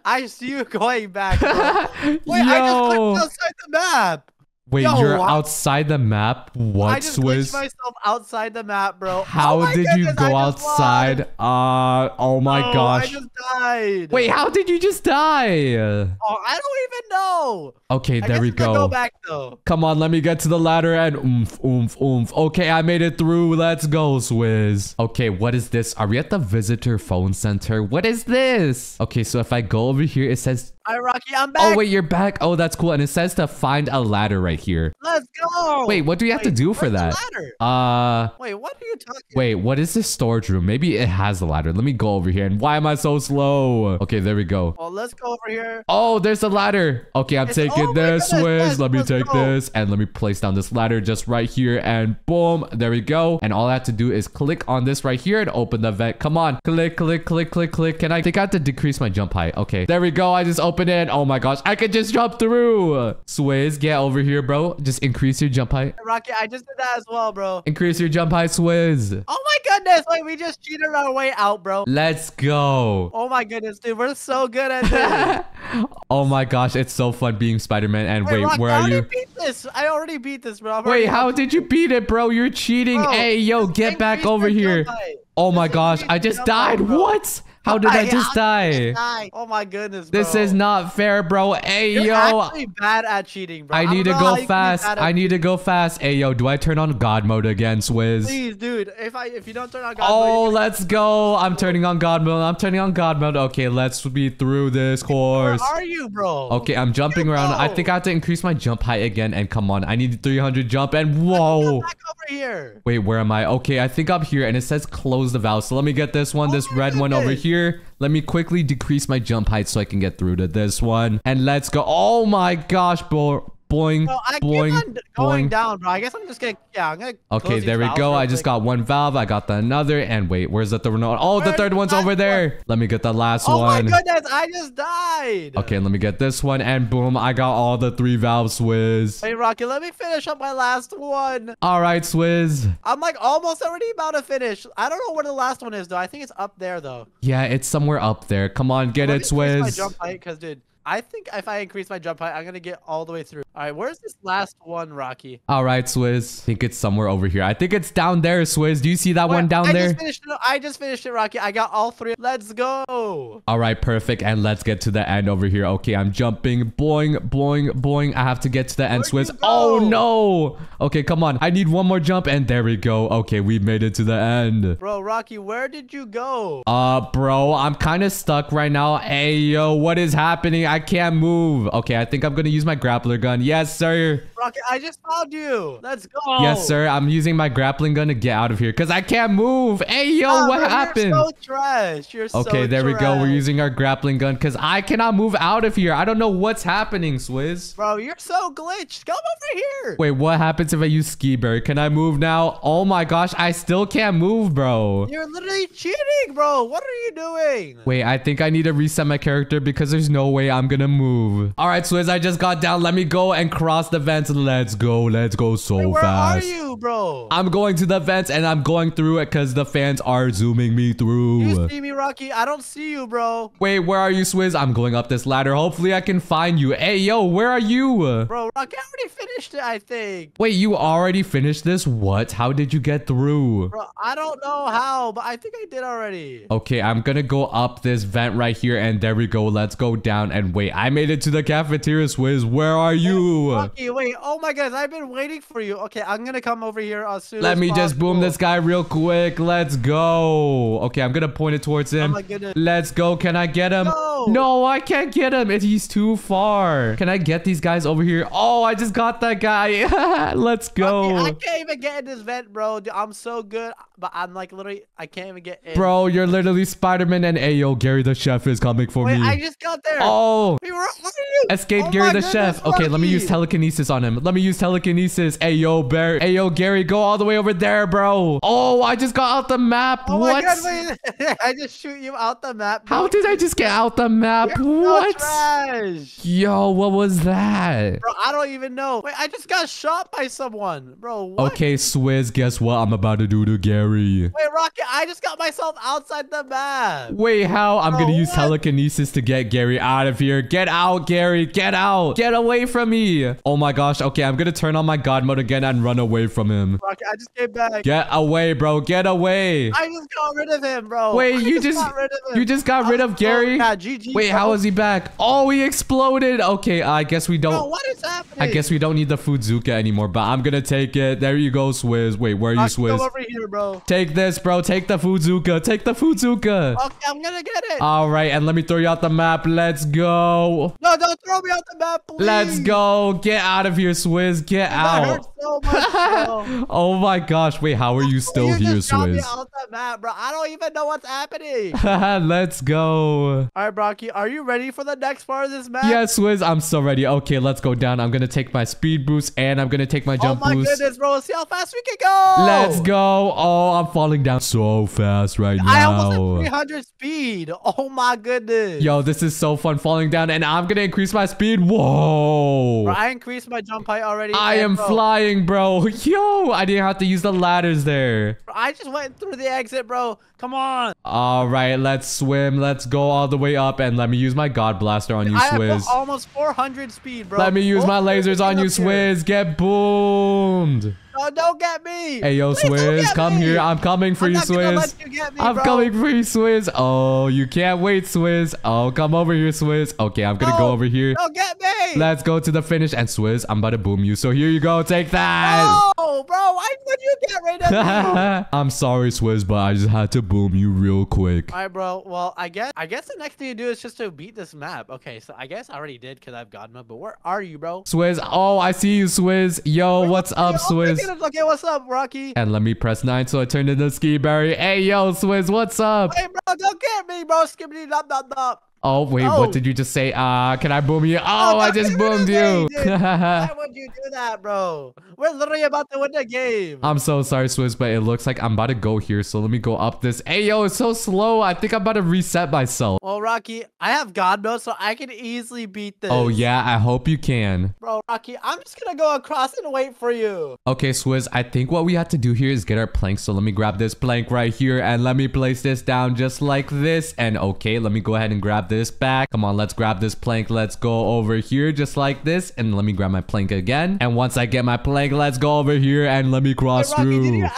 I see you going back. Wait, Yo! I just clicked outside the map. Wait, Yo, you're what? outside the map? What, I just Swizz? myself outside the map, bro. How Oh did you go outside? Uh, oh my Oh, gosh. I just died. Wait, how did you just die? Oh, I don't even know. Okay, I there we go. Go back though. Come on, let me get to the ladder and oomph, oomph, oomph. Okay, I made it through. Let's go, Swizz. Okay, what is this? Are we at the visitor phone center? What is this? Okay, so if I go over here, it says... Hi, Rocky. I'm back. Oh, wait, you're back. Oh, that's cool. And it says to find a ladder right here. Let's go. Wait, what do we have to do for that? ladder? Uh... Wait, what are you talking? Wait, what is this storage room? Maybe it has a ladder. Let me go over here. And why am I so slow? Okay, there we go. Well, let's go over here. Oh, there's a ladder. Okay, I'm It's- taking oh this, goodness, yes, let me take go. this and let me place down this ladder just right here. And boom, there we go. And all I have to do is click on this right here and open the vent. Come on, click, click, click, click, click. Can I I have to decrease my jump height? Okay, there we go. I just opened it. Oh my gosh, I could just jump through. Swizz, get over here, bro. Just increase your jump height. Rocky, I just did that as well, bro. Increase your jump height, Swizz. Oh my goodness! Wait, we just cheated our way out, bro. Let's go. Oh my goodness, dude, we're so good at this. oh my gosh, it's so fun being Spider-Man. And wait, Rocky, where I are already you? Beat this. I already beat this, bro. Wait, how did you beat it, bro? You're cheating. Bro, hey, yo, get back over here. height. Oh my gosh, I just died. bro. What? How did I How just die? die? Oh my goodness, bro. This is not fair, bro. Hey, You're yo. actually bad at cheating, bro. I don't need to go you can be fast. I need to go fast. Hey, yo, do I turn on God mode again, Swizz? Please, dude. If I if you don't turn on God, Oh, mode, Oh, let's go. I'm turning on God mode. I'm turning on God mode. Okay, let's be through this course. where course. are you, bro? Okay, I'm jumping around. I think I have to increase my jump height again. And come on, I need 300 jump. And Come whoa. back over here. Wait, where am I? Okay, I think I'm here and it says close the valve. So let me get this one, Oh this my red one over goodness. Here. Let me quickly decrease my jump height so I can get through to this one. And let's go. Oh my gosh, bro. Boing, Bro, I boing, keep on going boing. down, bro. I guess I'm just gonna, yeah, I'm gonna. Okay, there we go. I just got one valve. I got the another. And wait, where's the third one? Oh, the third one's over one? there. Let me get the last Oh my goodness, I just died. Okay, let me get this one. And boom, I got all the three valves, Swizz. Hey, Rocky, let me finish up my last one. All right, Swizz. I'm like almost already about to finish. I don't know where the last one is though. I think it's up there though. Yeah, it's somewhere up there. Come on, get Let it, increase My Swizz. jump height, cause dude, I think if I increase my jump height, I'm gonna get all the way through. All right, where's this last one, Rocky? All right, Swizz. I think it's somewhere over here. I think it's down there, Swizz. Do you see that one Wait, down I there? Just finished it. I just finished it, Rocky. I got all three. Let's go. All right, perfect. And let's get to the end over here. Okay, I'm jumping. Boing, boing, boing. I have to get to the end, Where'd Swizz. Oh, no. Okay, come on. I need one more jump. And there we go. Okay, we made it to the end. Bro, Rocky, where did you go? Uh, bro, I'm kind of stuck right now. Hey, yo, what is happening? I can't move. Okay, I think I'm to use my grappler gun. Yes, sir. Rocky, I just found you. Let's go. Yes, sir. I'm using my grappling gun to get out of here because I can't move. Hey, yo, what bro, happened? You're so trash. You're so Okay, there we go. We're using our grappling gun because I cannot move out of here. I don't know what's happening, Swizz. Bro, you're so glitched. Come over here. Wait, what happens if I use Ski Berry? Can I move now? Oh my gosh, I still can't move, bro. You're literally cheating, bro. What are you doing? Wait, I think I need to reset my character because there's no way I'm gonna move. All right, Swizz, I just got down. Let me go and cross the vents. Let's go. Let's go so Wait, where fast. are you, bro? I'm going to the vents and I'm going through it because the fans are zooming me through. you see me, Rocky? I don't see you, bro. Wait, where are you, Swizz? I'm going up this ladder. Hopefully I can find you. Hey, yo, where are you? Bro, Rocky, I already finished it, I think. Wait, you already finished this? What? How did you get through? Bro, I don't know how, but I think I did already. Okay, I'm gonna go up this vent right here, and there we go. Let's go down and wait. I made it to the cafeteria, Swizz. Where are you? Rocky, wait. Oh my goodness, I've been waiting for you. Okay, I'm gonna come over here as soon Let as me just boom this guy real quick. Let's go. Okay, I'm gonna point it towards Oh him. my goodness. Let's go. Can I get him? No. No, I can't get him. It, he's too far. Can I get these guys over here? Oh, I just got that guy. Let's go. Rocky, I can't even get in this vent, bro. I'm so good, but I'm like literally, I can't even get in. Bro, you're literally Spider-Man and Ayo. Gary the chef is coming for Wait, me. I just got there. oh. Wait, where you? Escape Oh Gary the goodness, chef. Okay, let me use telekinesis on him. Let me use telekinesis. Hey yo, Bear. Hey yo, Gary, go all the way over there, bro. Oh, I just got out the map. Oh what? my god. I just shoot you out the map. bro. How did I just get out the map? You're what? So. Yo, what was that? Bro, I don't even know. Wait, I just got shot by someone. Bro, what? Okay, Swizz, guess what I'm about to do to Gary? Wait, Rocket, I just got myself outside the map. Wait, how? I'm Bro, gonna use what? telekinesis to get Gary out of here. Get out, Gary. Get out. Get away from me. Oh my gosh. Okay, I'm gonna turn on my God mode again and run away from him. I just came back. Get away, bro. Get away. I just got rid of him, bro. Wait, I you just got rid of him. you just got rid of Gary? GG. Wait, bro. how is he back? Oh, he exploded. Okay, I guess we don't. what is happening? I guess we don't need the Fudzuka anymore, but I'm gonna take it. There you go, Swizz. Wait, where are you, Rocket, come over here, bro. Take this, bro. Take the Fudzuka. Take the Fudzuka. Okay, I'm gonna get it. All right, and let me throw you out the map. Let's go. no, don't throw me out the map, please. Let's go. Get out of here, Swizz. Get That out. hurts so much, bro. oh my gosh. Wait, how are you still you here, just got me Swizz? out the map, bro. I don't even know what's happening. Let's go. All right, Brocky, are you ready for the next part of this map? Yeah, Swizz, I'm so ready. Okay, let's go down. I'm gonna take my speed boost and I'm gonna take my jump boost. Oh my boost. goodness, bro. See how fast we can go. Let's go. Oh, I'm falling down so fast right now. I almost now. hit 300 speed. Oh my goodness. Yo, this is so fun falling down and I'm gonna increase my speed. Whoa. Bro, I increased my jump already. I am bro, flying, bro. Yo, I didn't have to use the ladders there. I just went through the exit, bro. Come on. All right, let's swim. Let's go all the way up and let me use my God Blaster on you, I have Swizz. almost 400 speed, bro. Let me use my lasers on you. Swizz. Get boomed. No, don't get me. Hey, yo, Please Swizz, come me. here. I'm coming for I'm you, Swizz. you me, I'm bro. coming for you, Swizz. Oh, you can't wait, Swizz. Oh, come over here, Swizz. Okay, I'm gonna go over here. Don't get me. Let's go to the finish. And Swizz, I'm about to boom you. So here you go. Take that. No, bro. Why would you get rid of me? I'm sorry, Swizz, but I just had to boom you real quick. All right, bro. Well, I guess I guess the next thing to do is just to beat this map. Okay, so I guess I already did because I've gotten up. But where are you, bro? Swizz, oh, I see you, Swizz. Yo, what's up, Oh Swizz? Okay, what's up, Rocky? And let me press 9 so I turn into Ski Berry. Hey, yo, Swizz, what's up? Hey, bro, don't get me, bro. Skibbity dop dop dop. Oh, wait, Oh. what did you just say? Uh, can I boom you? Oh, I just boomed you. Why would you do that, bro? We're literally about to win the game. I'm so sorry, Swizz, but it looks like I'm about to go here. So let me go up this. Hey, yo, it's so slow. I think I'm about to reset myself. well, Rocky, I have God mode, so I can easily beat this. Oh, yeah, I hope you can. Bro, Rocky, I'm just gonna go across and wait for you. Okay, Swizz, I think what we have to do here is get our plank. So let me grab this plank right here and let me place this down just like this. And okay, let me go ahead and grab this back. Come on, let's grab this plank. Let's go over here just like this. And let me grab my plank again. And once I get my plank, let's go over here and let me Hey, cross Rocky, did through.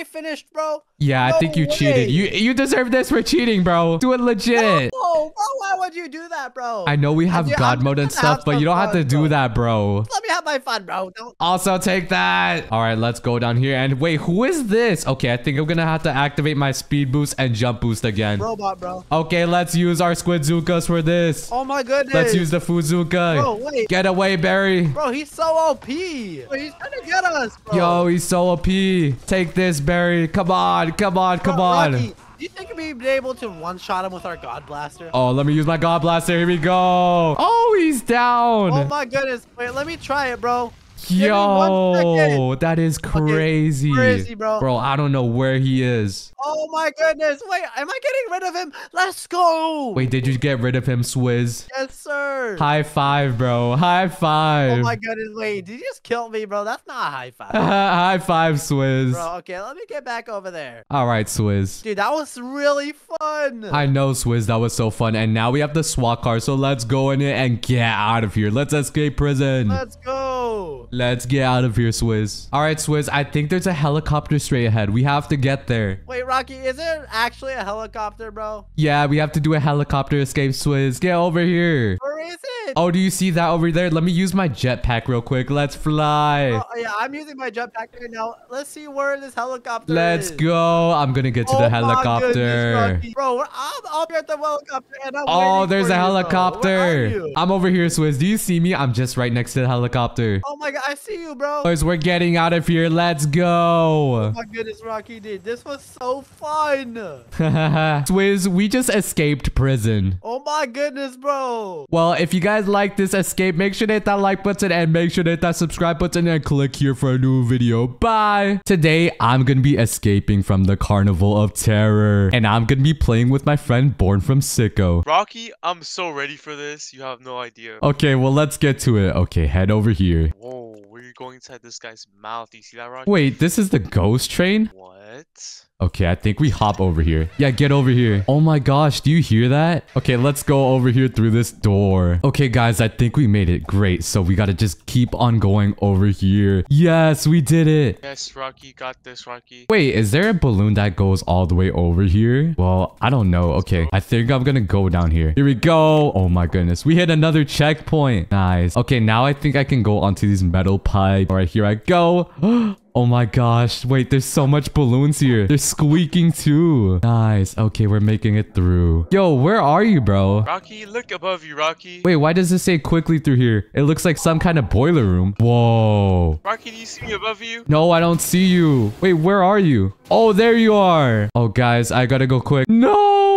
Already finish, bro? Yeah, I think you way. cheated. You you deserve this for cheating, bro. Do it legit. Oh, bro, why would you do that, bro? I know we have Dude, I'm God mode and stuff, but you don't have to do bro. that, bro. Let me have my fun, bro. Don't. Also take that. All right, let's go down here. And wait, who is this? Okay, I think I'm gonna have to activate my speed boost and jump boost again. Robot, bro. Okay, let's use our squid zookas for this. Oh my goodness. Let's use the Fuzuka. Bro, wait. Get away, Barry. Bro, he's so OP. Bro, he's trying to get us, bro. Yo, he's so OP. Take this, Barry. Come on, come on, come on. Do you think we'd be able to one-shot him with our God Blaster? Oh, let me use my God Blaster. Here we go. Oh, he's down. Oh my goodness. Wait, let me try it, bro. Yo, that is crazy. where is he, bro? Bro, I don't know where he is. Oh my goodness. Wait, am I getting rid of him? Let's go. Wait, did you get rid of him, Swizz? Yes, sir. High five, bro. High Oh five. my goodness. Wait, did you just kill me, bro? That's not a high five. High five, Swizz. bro, okay, let me get back over there. All right, Swizz. Dude, that was really fun. I know, Swizz. That was so fun. And now we have the SWAT car. So let's go in it and get out of here. Let's escape prison. Let's go. Let's get out of here, Swizz. All right, Swizz. I think there's a helicopter straight ahead. We have to get there. Wait, Rocky, is there actually a helicopter, bro? Yeah, we have to do a helicopter escape, Swizz. Get over here. Where is it? Oh, do you see that over there? Let me use my jetpack real quick. Let's fly. Oh, yeah, I'm using my jetpack right now. Let's see where this helicopter Let's is. go. I'm gonna get to Oh the helicopter. goodness. Bro, I'm up here at the helicopter and I'm Oh, there's a you, bro. Where are helicopter. I'm over here, Swizz. Do you see me? I'm just right next to the helicopter. Oh my god, I see you, bro. Boys, we're getting out of here. Let's go. Oh my goodness, Rocky, dude. This was so fun. Swizz, we just escaped prison. Oh my goodness, bro. Well, if you guys like this escape, make sure to hit that like button and make sure to hit that subscribe button and click here for a new video. Bye! Today, I'm gonna be escaping from the Carnival of Terror. And I'm gonna be playing with my friend Born from Sicko. Rocky, I'm so ready for this. You have no idea. Okay, well, let's get to it. Okay, head over here. Whoa, we're going inside this guy's mouth. Do you see that, Rocky? Wait, this is the ghost train? What? Okay, I think we hop over here. Yeah, get over here. Oh my gosh, do you hear that? Okay, let's go over here through this door. Okay, guys, I think we made it. Great. So we gotta just keep on going over here. Yes, we did it. Yes, Rocky, got this, Rocky. Wait, is there a balloon that goes all the way over here? Well, I don't know. Okay, I think I'm gonna go down here. Here we go. Oh my goodness. We hit another checkpoint. Nice. Okay, now I think I can go onto these metal pipes. All right, here I go. Oh Oh my gosh. Wait, there's so much balloons here. They're squeaking too. Nice. Okay, we're making it through. Yo, where are you, bro? Rocky, look above you, Rocky. Wait, why does it say quickly through here? It looks like some kind of boiler room. Whoa. Rocky, do you see me above you? No, I don't see you. Wait, where are you? Oh, there you are. Oh, guys, I gotta go quick. No.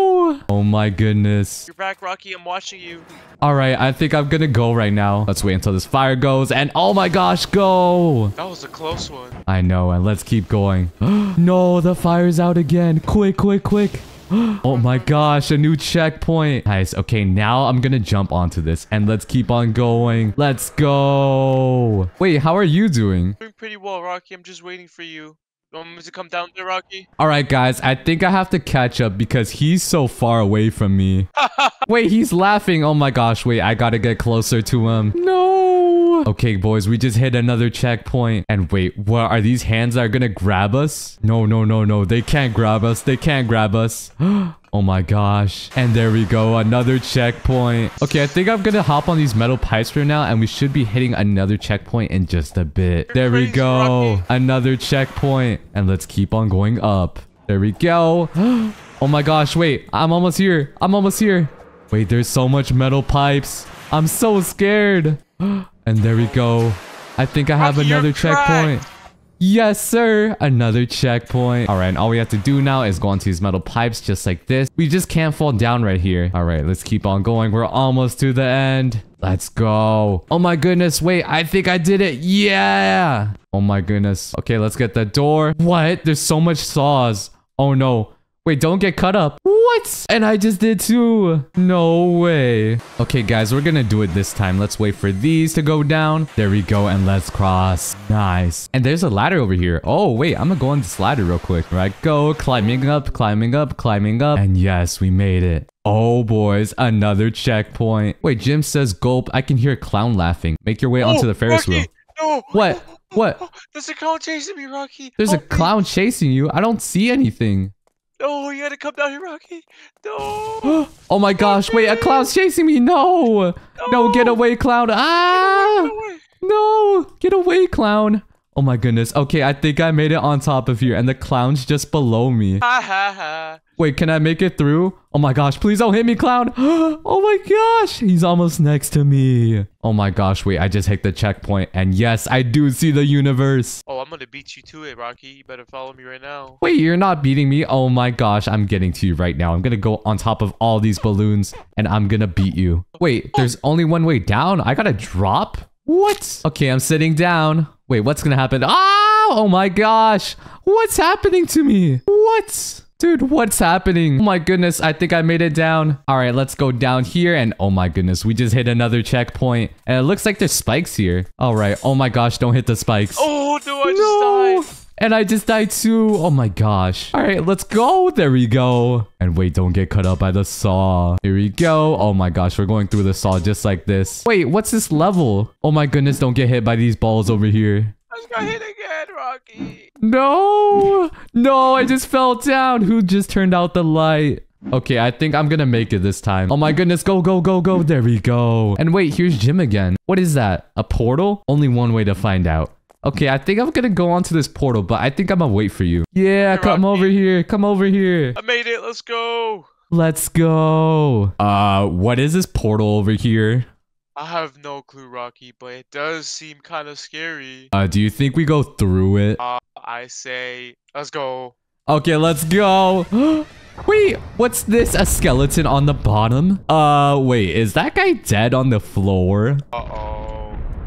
Oh my goodness. You're back, Rocky. I'm watching you. All right, I think I'm gonna go right now. Let's wait until this fire goes and oh my gosh, go. That was a close one. I know, and let's keep going. no, the fire's out again. Quick, quick, quick. oh my gosh, a new checkpoint. Nice. Okay, now I'm gonna jump onto this and let's keep on going. Let's go. Wait, how are you doing? Doing pretty well, Rocky. I'm just waiting for you. You want me to come down there, Rocky? All right, guys, I think I have to catch up because he's so far away from me. wait, he's laughing. Oh my gosh, wait, I gotta get closer to him. No. Okay, boys, we just hit another checkpoint. And wait, what are these hands that are gonna grab us? No, no, no, no, they can't grab us. They can't grab us. Oh my gosh. And there we go. Another checkpoint. Okay, I think I'm gonna hop on these metal pipes for now and we should be hitting another checkpoint in just a bit. There we go. Another checkpoint. And let's keep on going up. There we go. oh my gosh, wait. I'm almost here. I'm almost here. Wait, there's so much metal pipes. I'm so scared. and there we go. I think I have another checkpoint. Yes, sir. Another checkpoint. All right, and all we have to do now is go onto these metal pipes just like this. We just can't fall down right here. All right, let's keep on going. We're almost to the end. Let's go. Oh my goodness. Wait, I think I did it. Yeah. Oh my goodness. Okay, let's get the door. What? There's so much saws. Oh no. Wait, don't get cut up. What? And I just did too. No way. Okay, guys, we're gonna do it this time. Let's wait for these to go down. There we go, and let's cross. Nice. And there's a ladder over here. Oh, wait, I'm gonna go on this ladder real quick. Right, go. Climbing up, climbing up, climbing up. And yes, we made it. Oh, boys, another checkpoint. Wait, Jim says gulp. I can hear a clown laughing. Make your way onto Oh, the Ferris Rocky, wheel. No. What? What? There's a clown chasing me, Rocky. There's a Help me. clown chasing you. I don't see anything. No, you gotta come down here, Rocky. No. oh my gosh, wait, a clown's chasing me. No. No, get away, clown. Ah. No way. No, get away, clown. Oh my goodness. Okay, I think I made it on top of you and the clown's just below me. Ha ha ha. Wait, can I make it through? Oh my gosh, please don't hit me, clown. Oh my gosh, he's almost next to me. Oh my gosh, wait, I just hit the checkpoint and yes, I do see the universe. Oh, I'm gonna beat you to it, Rocky. You better follow me right now. Wait, you're not beating me? Oh my gosh, I'm getting to you right now. I'm gonna go on top of all these balloons and I'm gonna beat you. Wait, there's only one way down? I gotta drop? What? Okay, I'm sitting down. Wait, what's gonna happen? Ah! Oh my gosh! What's happening to me? What? Dude, what's happening? Oh my goodness, I think I made it down. All right, let's go down here and oh my goodness, we just hit another checkpoint. And it looks like there's spikes here. All right, oh my gosh, don't hit the spikes. Oh no, I just No! died. And I just died too. Oh my gosh. All right, let's go. There we go. And wait, don't get cut up by the saw. Here we go. Oh my gosh, we're going through the saw just like this. Wait, what's this level? Oh my goodness, don't get hit by these balls over here. I just got hit again, Rocky. No, no, I just fell down. Who just turned out the light? Okay, I think I'm gonna make it this time. Oh my goodness, go, go, go, go. There we go. And wait, here's Jim again. What is that? A portal? Only one way to find out. Okay, I think I'm gonna go onto this portal, but I think I'm gonna wait for you. Yeah, Hey, come over here. Come over here. I made it. Let's go. Let's go. Uh, what is this portal over here? I have no clue, Rocky, but it does seem kind of scary. Uh, do you think we go through it? Uh, I say, let's go. Okay, let's go. wait, what's this? A skeleton on the bottom? Uh, wait, is that guy dead on the floor? Uh-oh.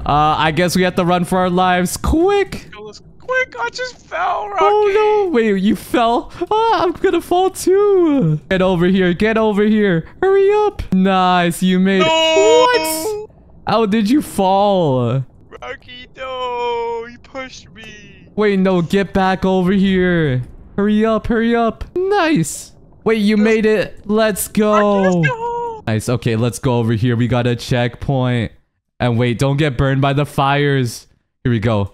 Uh, I guess we have to run for our lives. Quick! Quick. I just fell, Rocky. Oh no, wait, you fell? Ah, I'm gonna fall too. Get over here, get over here. Hurry up. Nice, you made No! What? How did you fall? Rocky, no. You pushed me. Wait, no, get back over here. Hurry up, hurry up. Nice. Wait, you made it. Let's Rocky, go. let's go. Nice. Okay, let's go over here. We got a checkpoint. And wait, don't get burned by the fires. Here we go.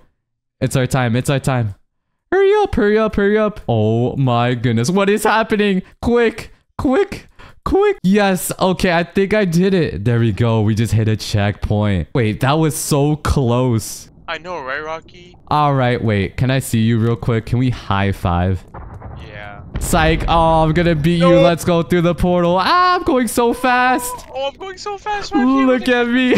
It's our time. It's our time. Hurry up, hurry up, hurry up. Oh my goodness. What is happening? Quick, quick, quick. Yes. Okay, I think I did it. There we go. We just hit a checkpoint. Wait, that was so close. I know, right, Rocky? All right, wait. Can I see you real quick? Can we high five? Psych. Oh, I'm gonna beat you. Let's go through the portal. Ah, I'm going so fast. Oh, I'm going so fast, Rocky. Look at me.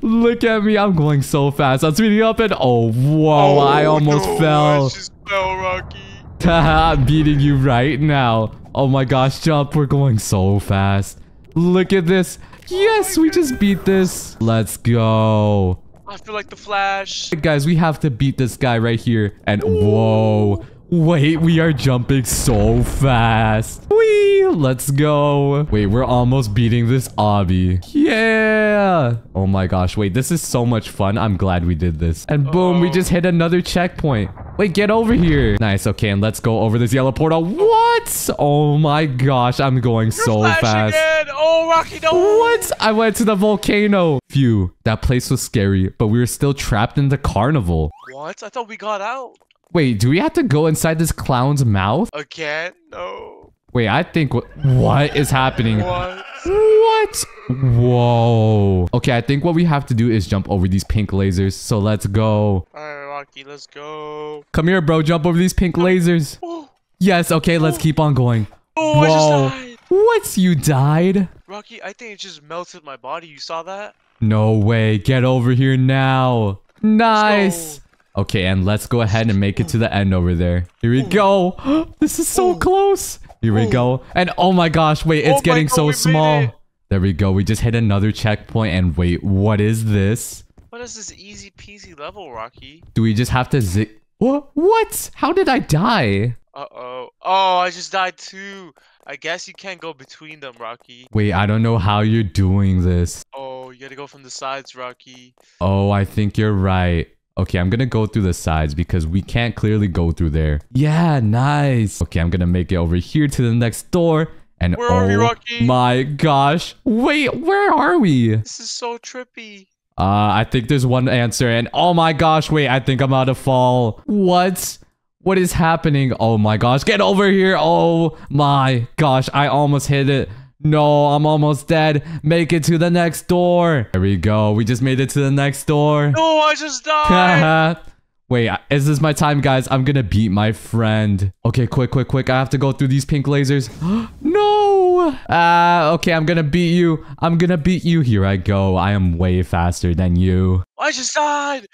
Look at me. I'm going so fast. I'm speeding up and oh, whoa. I almost no, fell. I just fell, Rocky. I'm beating you right now. Oh my gosh, jump. We're going so fast. Look at this. Yes, we just beat this. Let's go. I feel like the Flash. Guys, we have to beat this guy right here. And whoa. Wait, we are jumping so fast. Wee, let's go. Wait, we're almost beating this obby. Yeah. Oh my gosh, wait, this is so much fun. I'm glad we did this. And boom, we Oh. just hit another checkpoint. Wait, get over here. Nice, okay, and let's go over this yellow portal. What? Oh my gosh, I'm going so fast. again. Oh, Rocky, no. What? I went to the volcano. Phew, that place was scary, but we were still trapped in the carnival. What? I thought we got out. Wait, do we have to go inside this clown's mouth? Again? No. Wait, I think what what is happening? What? What? Whoa. Okay, I think what we have to do is jump over these pink lasers. So let's go. Alright, Rocky, let's go. Come here, bro. Jump over these pink lasers. Oh, Yes, okay, let's oh. keep on going. oh I Whoa. just died. What? You died? Rocky, I think it just melted my body. You saw that? No way. Get over here now. Nice. Okay, and let's go ahead and make it to the end over there. Here we go. this is so close. Here we go. And oh my gosh, wait, it's Oh getting God, so small. There we go. We just hit another checkpoint and wait, what is this? What is this easy peasy level, Rocky? Do we just have to zig? What? What? How did I die? Uh oh. Oh, I just died too. I guess you can't go between them, Rocky. Wait, I don't know how you're doing this. Oh, you gotta go from the sides, Rocky. Oh, I think you're right. Okay, I'm gonna go through the sides because we can't clearly go through there. Yeah, nice. Okay, I'm gonna make it over here to the next door. And Where are we, oh Rocky? my gosh. Wait, where are we? This is so trippy. Uh, I think there's one answer and oh my gosh, wait, I think I'm about to fall. What? What is happening? Oh my gosh, get over here. Oh my gosh, I almost hit it. No, I'm almost dead. Make it to the next door. There we go. We just made it to the next door. No, I just died. Wait, is this my time, guys? I'm gonna beat my friend. Okay, quick, quick, quick. I have to go through these pink lasers. no! Uh, okay, I'm gonna beat you. I'm gonna beat you. Here I go. I am way faster than you. I just died.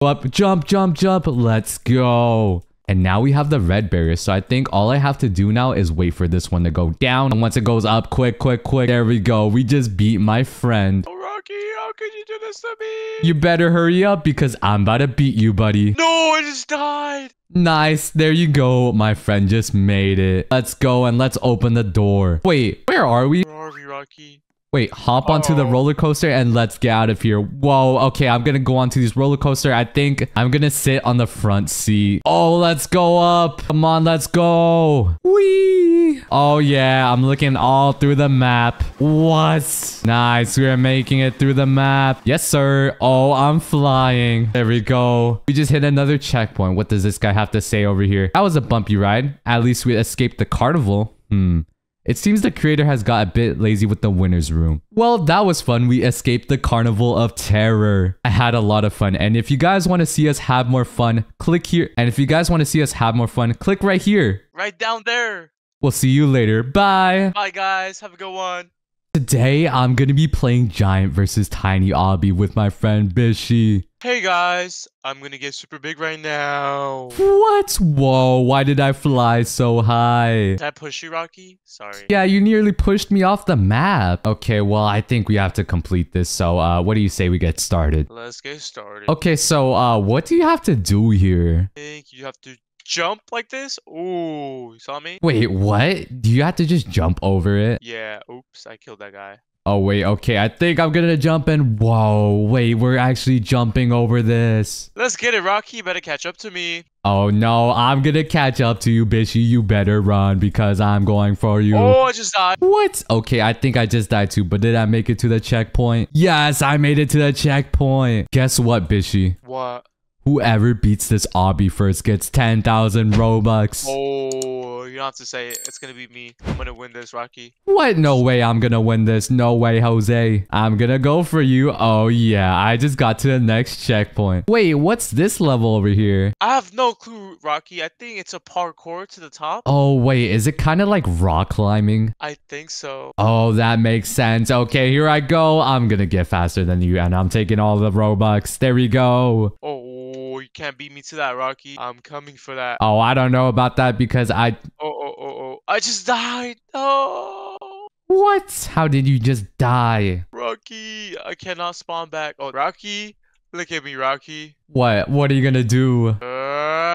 Up, jump, jump, jump. Let's go. And now we have the red barrier. So I think all I have to do now is wait for this one to go down. And once it goes up, quick, quick, quick. There we go. We just beat my friend. Oh, Rocky, how could you do this to me? You better hurry up because I'm about to beat you, buddy. No, I just died. Nice. There you go. My friend just made it. Let's go and let's open the door. Wait, where are we? Where are we, Rocky? Wait, hop onto the roller coaster and let's get out of here. Whoa, okay, I'm gonna go onto this roller coaster. I think I'm gonna sit on the front seat. Oh, let's go up. Come on, let's go. Whee! Oh yeah, I'm looking all through the map. What? Nice, we're making it through the map. Yes, sir. Oh, I'm flying. There we go. We just hit another checkpoint. What does this guy have to say over here? That was a bumpy ride. At least we escaped the carnival. Hmm. It seems the creator has got a bit lazy with the winner's room. Well, that was fun. We escaped the carnival of terror. I had a lot of fun. And if you guys want to see us have more fun, click here. And if you guys want to see us have more fun, click right here. Right down there. We'll see you later. Bye. Bye, guys. Have a good one. Today, I'm going to be playing Giant versus Tiny Obby with my friend Bishy. Hey, guys. I'm gonna get super big right now. What? Whoa, why did I fly so high? Did I push you, Rocky? Sorry. Yeah, you nearly pushed me off the map. Okay, well, I think we have to complete this. So, uh, what do you say we get started? Let's get started. Okay, so, uh, what do you have to do here? I think you have to jump like this. Ooh, you saw me? Wait, what? Do you have to just jump over it? Yeah. Oops, I killed that guy. Oh, wait, okay. I think I'm gonna jump in. Whoa, wait, we're actually jumping over this. Let's get it, Rocky. You better catch up to me. Oh, no, I'm gonna catch up to you, Bishy. You better run because I'm going for you. Oh, I just died. What? Okay, I think I just died too, but did I make it to the checkpoint? Yes, I made it to the checkpoint. Guess what, Bishy? What? Whoever beats this obby first gets 10,000 Robux. Oh, you don't have to say it. It's gonna be me. I'm gonna win this, Rocky. What? No way I'm gonna win this. No way, Jose. I'm gonna go for you. Oh, yeah. I just got to the next checkpoint. Wait, what's this level over here? I have no clue, Rocky. I think it's a parkour to the top. Oh, wait. Is it kind of like rock climbing? I think so. Oh, that makes sense. Okay, here I go. I'm gonna get faster than you, and I'm taking all the Robux. There we go. Oh, can't beat me to that, Rocky. I'm coming for that. Oh, I don't know about that because I... Oh, oh, oh, oh. I just died. Oh, What? How did you just die? Rocky. I cannot spawn back. Oh, Rocky. Look at me, Rocky. What? What are you gonna do? Uh,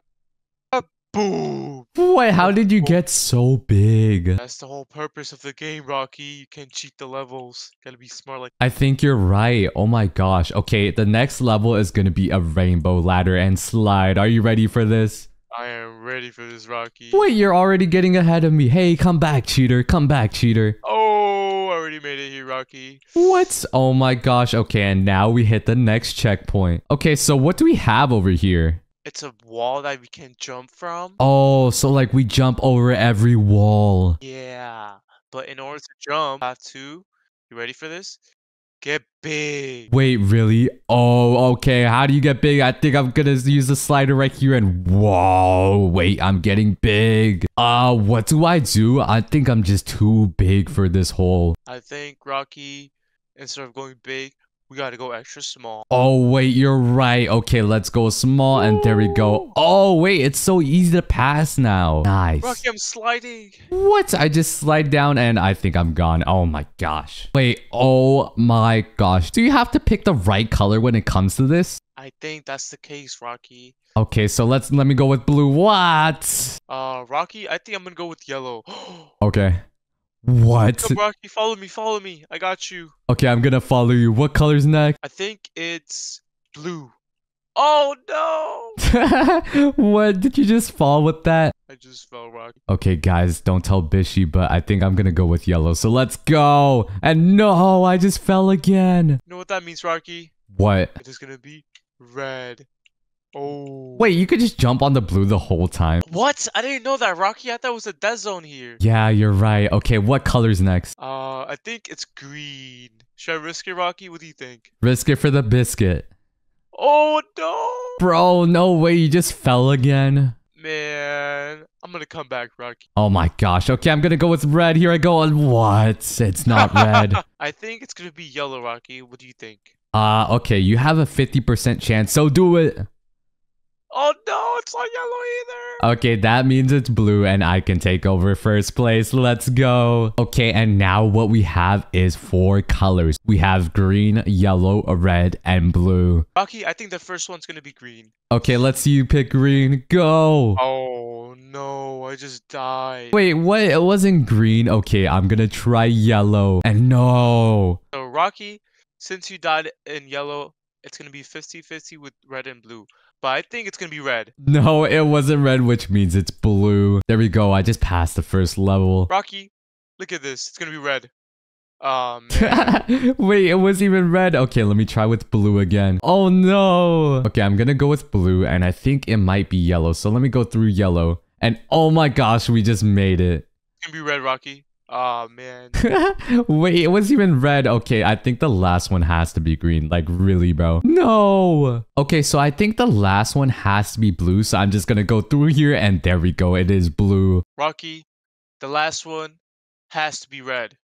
boom. What? How did you get so big? That's the whole purpose of the game, Rocky. You can't cheat the levels. Gotta be smart like I think you're right. Oh my gosh. Okay, the next level is gonna be a rainbow ladder and slide. Are you ready for this? I am ready for this, Rocky. Wait, you're already getting ahead of me. Hey, come back, cheater. Come back, cheater. Oh, I already made it here, Rocky. What? Oh my gosh. Okay, and now we hit the next checkpoint. Okay, so what do we have over here? It's a wall that we can jump from. Oh, so like we jump over every wall. Yeah, but in order to jump, I have to. You ready for this? Get big. Wait, really? Oh, okay. How do you get big? I think I'm gonna use the slider right here and whoa, wait, I'm getting big. Uh, what do I do? I think I'm just too big for this hole. I think Rocky, instead of going big, we gotta go extra small. Oh, wait, you're right. Okay, let's go small and there we go. Oh, wait, it's so easy to pass now. Nice. Rocky, I'm sliding. What? I just slide down and I think I'm gone. Oh my gosh. Wait, oh my gosh. Do you have to pick the right color when it comes to this? I think that's the case, Rocky. Okay, so let's let me go with blue. What? Uh, Rocky, I think I'm gonna go with yellow. Okay. What? Rocky, follow me, follow me. I got you. Okay, I'm gonna follow you. What color's next? I think it's blue. Oh no! what? Did you just fall with that? I just fell, Rocky. Okay, guys, don't tell Bishy, but I think I'm gonna go with yellow. So let's go. And no, I just fell again. You know what that means, Rocky? What? It is gonna be red. Oh. Wait, you could just jump on the blue the whole time. What? I didn't know that, Rocky. I thought it was a dead zone here. Yeah, you're right. Okay, what color's next? Uh, I think it's green. Should I risk it, Rocky? What do you think? Risk it for the biscuit. Oh no! Bro, no way, you just fell again. Man, I'm gonna come back, Rocky. Oh my gosh. Okay, I'm gonna go with red. Here I go. And what? It's not red. I think it's gonna be yellow, Rocky. What do you think? Uh, okay, you have a 50% chance, so do it. Oh no, it's not yellow either. Okay, that means it's blue and I can take over first place. Let's go. Okay, and now what we have is four colors. We have green, yellow, red, and blue. Rocky, I think the first one's gonna be green. Okay, let's see you pick green. Go. Oh no, I just died. Wait, what? It wasn't green. Okay, I'm gonna try yellow. And no. So Rocky, since you died in yellow, it's gonna be 50-50 with red and blue. But I think it's gonna be red. No, it wasn't red, which means it's blue. There we go. I just passed the first level. Rocky, look at this. It's gonna be red. Um. man. Wait, it was even red. Okay, let me try with blue again. Oh no. Okay, I'm gonna go with blue and I think it might be yellow. So let me go through yellow. And oh my gosh, we just made it. it's gonna be red, Rocky. Oh man. Wait, it was even red. Okay, I think the last one has to be green. Like, really, bro? No. Okay, so I think the last one has to be blue. So I'm just gonna go through here and there we go. It is blue. Rocky, the last one has to be red.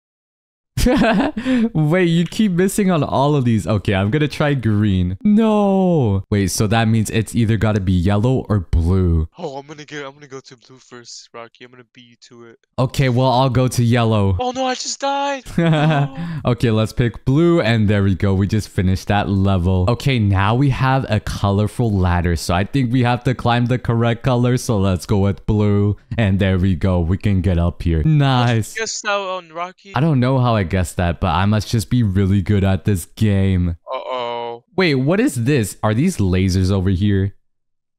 Wait, you keep missing on all of these. Okay, I'm gonna try green. No. Wait, so that means it's either gotta be yellow or blue. Oh, I'm gonna get. I'm gonna go to blue first, Rocky. I'm gonna beat you to it. Okay, well, I'll go to yellow. Oh no, I just died. No. okay, let's pick blue, and there we go. We just finished that level. Okay, now we have a colorful ladder, so I think we have to climb the correct color. So let's go with blue, and there we go. We can get up here. Nice. Guess out on Rocky. I don't know how I guessed that, but I must just be really good at this game. Uh oh. Wait, what is this? Are these lasers over here?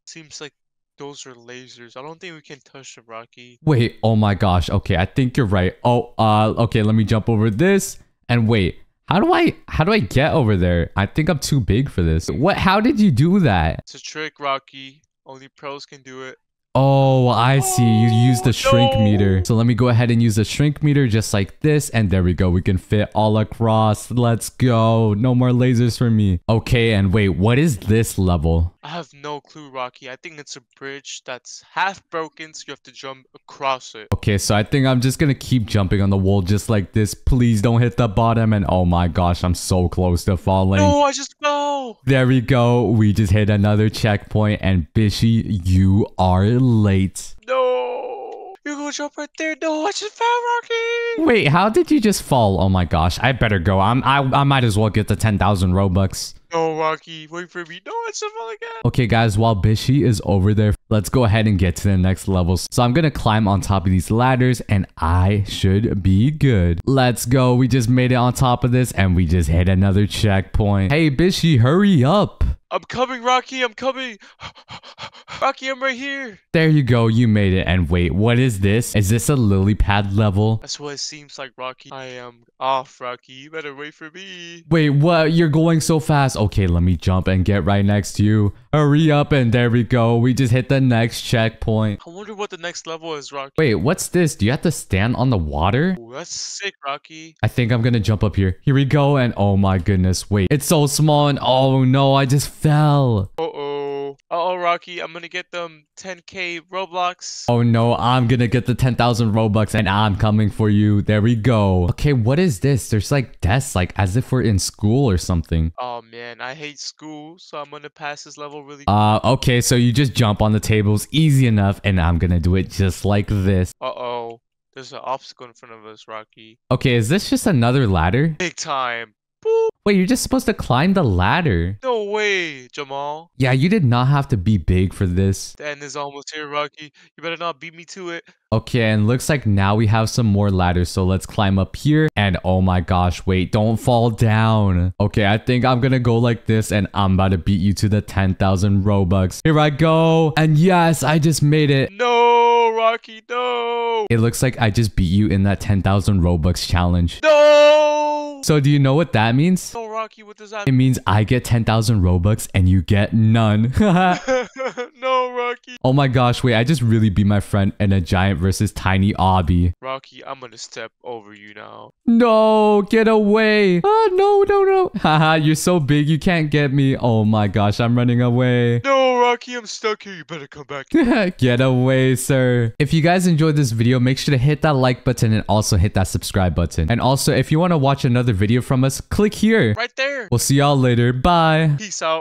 Seems like those are lasers. I don't think we can touch them, Rocky. Wait, oh my gosh. Okay, I think you're right. Oh, uh, okay, let me jump over this. And wait, how do I, how do I get over there? I think I'm too big for this. What, how did you do that? It's a trick, Rocky. Only pros can do it. Oh, I see. You oh, use the Oh, shrink no. meter. So let me go ahead and use the shrink meter just like this. And there we go. We can fit all across. Let's go. No more lasers for me. Okay, and wait, what is this level? I have no clue, Rocky. I think it's a bridge that's half broken, so you have to jump across it. Okay, so I think I'm just gonna keep jumping on the wall just like this. Please don't hit the bottom. And oh my gosh, I'm so close to falling. No, I just fell. There we go. We just hit another checkpoint. And Bishy, you are late. No. You're gonna jump right there. No, I just fell, Rocky. Wait, how did you just fall? Oh my gosh, I better go. I'm I, I might as well get the 10,000 Robux. Rocky. Wait for me. No, I just fell again. Okay, guys, while Bishy is over there, let's go ahead and get to the next level. So I'm gonna climb on top of these ladders and I should be good. Let's go. We just made it on top of this and we just hit another checkpoint. Hey, Bishy, hurry up. I'm coming, Rocky. I'm coming. Rocky, I'm right here. There you go. You made it. And wait, what is this? Is this a lily pad level? That's what it seems like, Rocky. I am off, Rocky. You better wait for me. Wait, what? You're going so fast. Okay, let me jump and get right next to you. Hurry up, and there we go. We just hit the next checkpoint. I wonder what the next level is, Rocky. Wait, what's this? Do you have to stand on the water? Ooh, that's sick, Rocky. I think I'm gonna jump up here. Here we go, and oh my goodness, wait. It's so small, and oh no, I just fell. Uh oh. Uh oh, Rocky, I'm gonna get them 10k Robux. Oh no, I'm gonna get the 10,000 Robux and I'm coming for you. There we go. Okay, what is this? There's like desks, like as if we're in school or something. Oh man, I hate school, so I'm gonna pass this level really. Uh, okay, so you just jump on the tables easy enough and I'm gonna do it just like this. Uh oh, there's an obstacle in front of us, Rocky. Okay, is this just another ladder? Big time. Wait, you're just supposed to climb the ladder. No way, Jamal. Yeah, you did not have to be big for this. The end is almost here, Rocky. You better not beat me to it. Okay, and looks like now we have some more ladders, so let's climb up here. And oh my gosh, wait, don't fall down. Okay, I think I'm gonna go like this, and I'm about to beat you to the 10,000 Robux. Here I go. And yes, I just made it. No, Rocky, no. It looks like I just beat you in that 10,000 Robux challenge. No. So do you know what that means? No, Rocky, what does that mean? It means I get 10,000 Robux and you get none. no, Rocky. oh my gosh, wait, I just really beat my friend in a giant versus tiny obby. Rocky, I'm gonna step over you now. No, get away. Ah, no, no, no. Haha, you're so big, you can't get me. Oh my gosh, I'm running away. No, Rocky, I'm stuck here. You better come back. Get away, sir. If you guys enjoyed this video, make sure to hit that like button and also hit that subscribe button. And also, if you want to watch another video from us, click here. right there. We'll see y'all later. Bye. Peace out.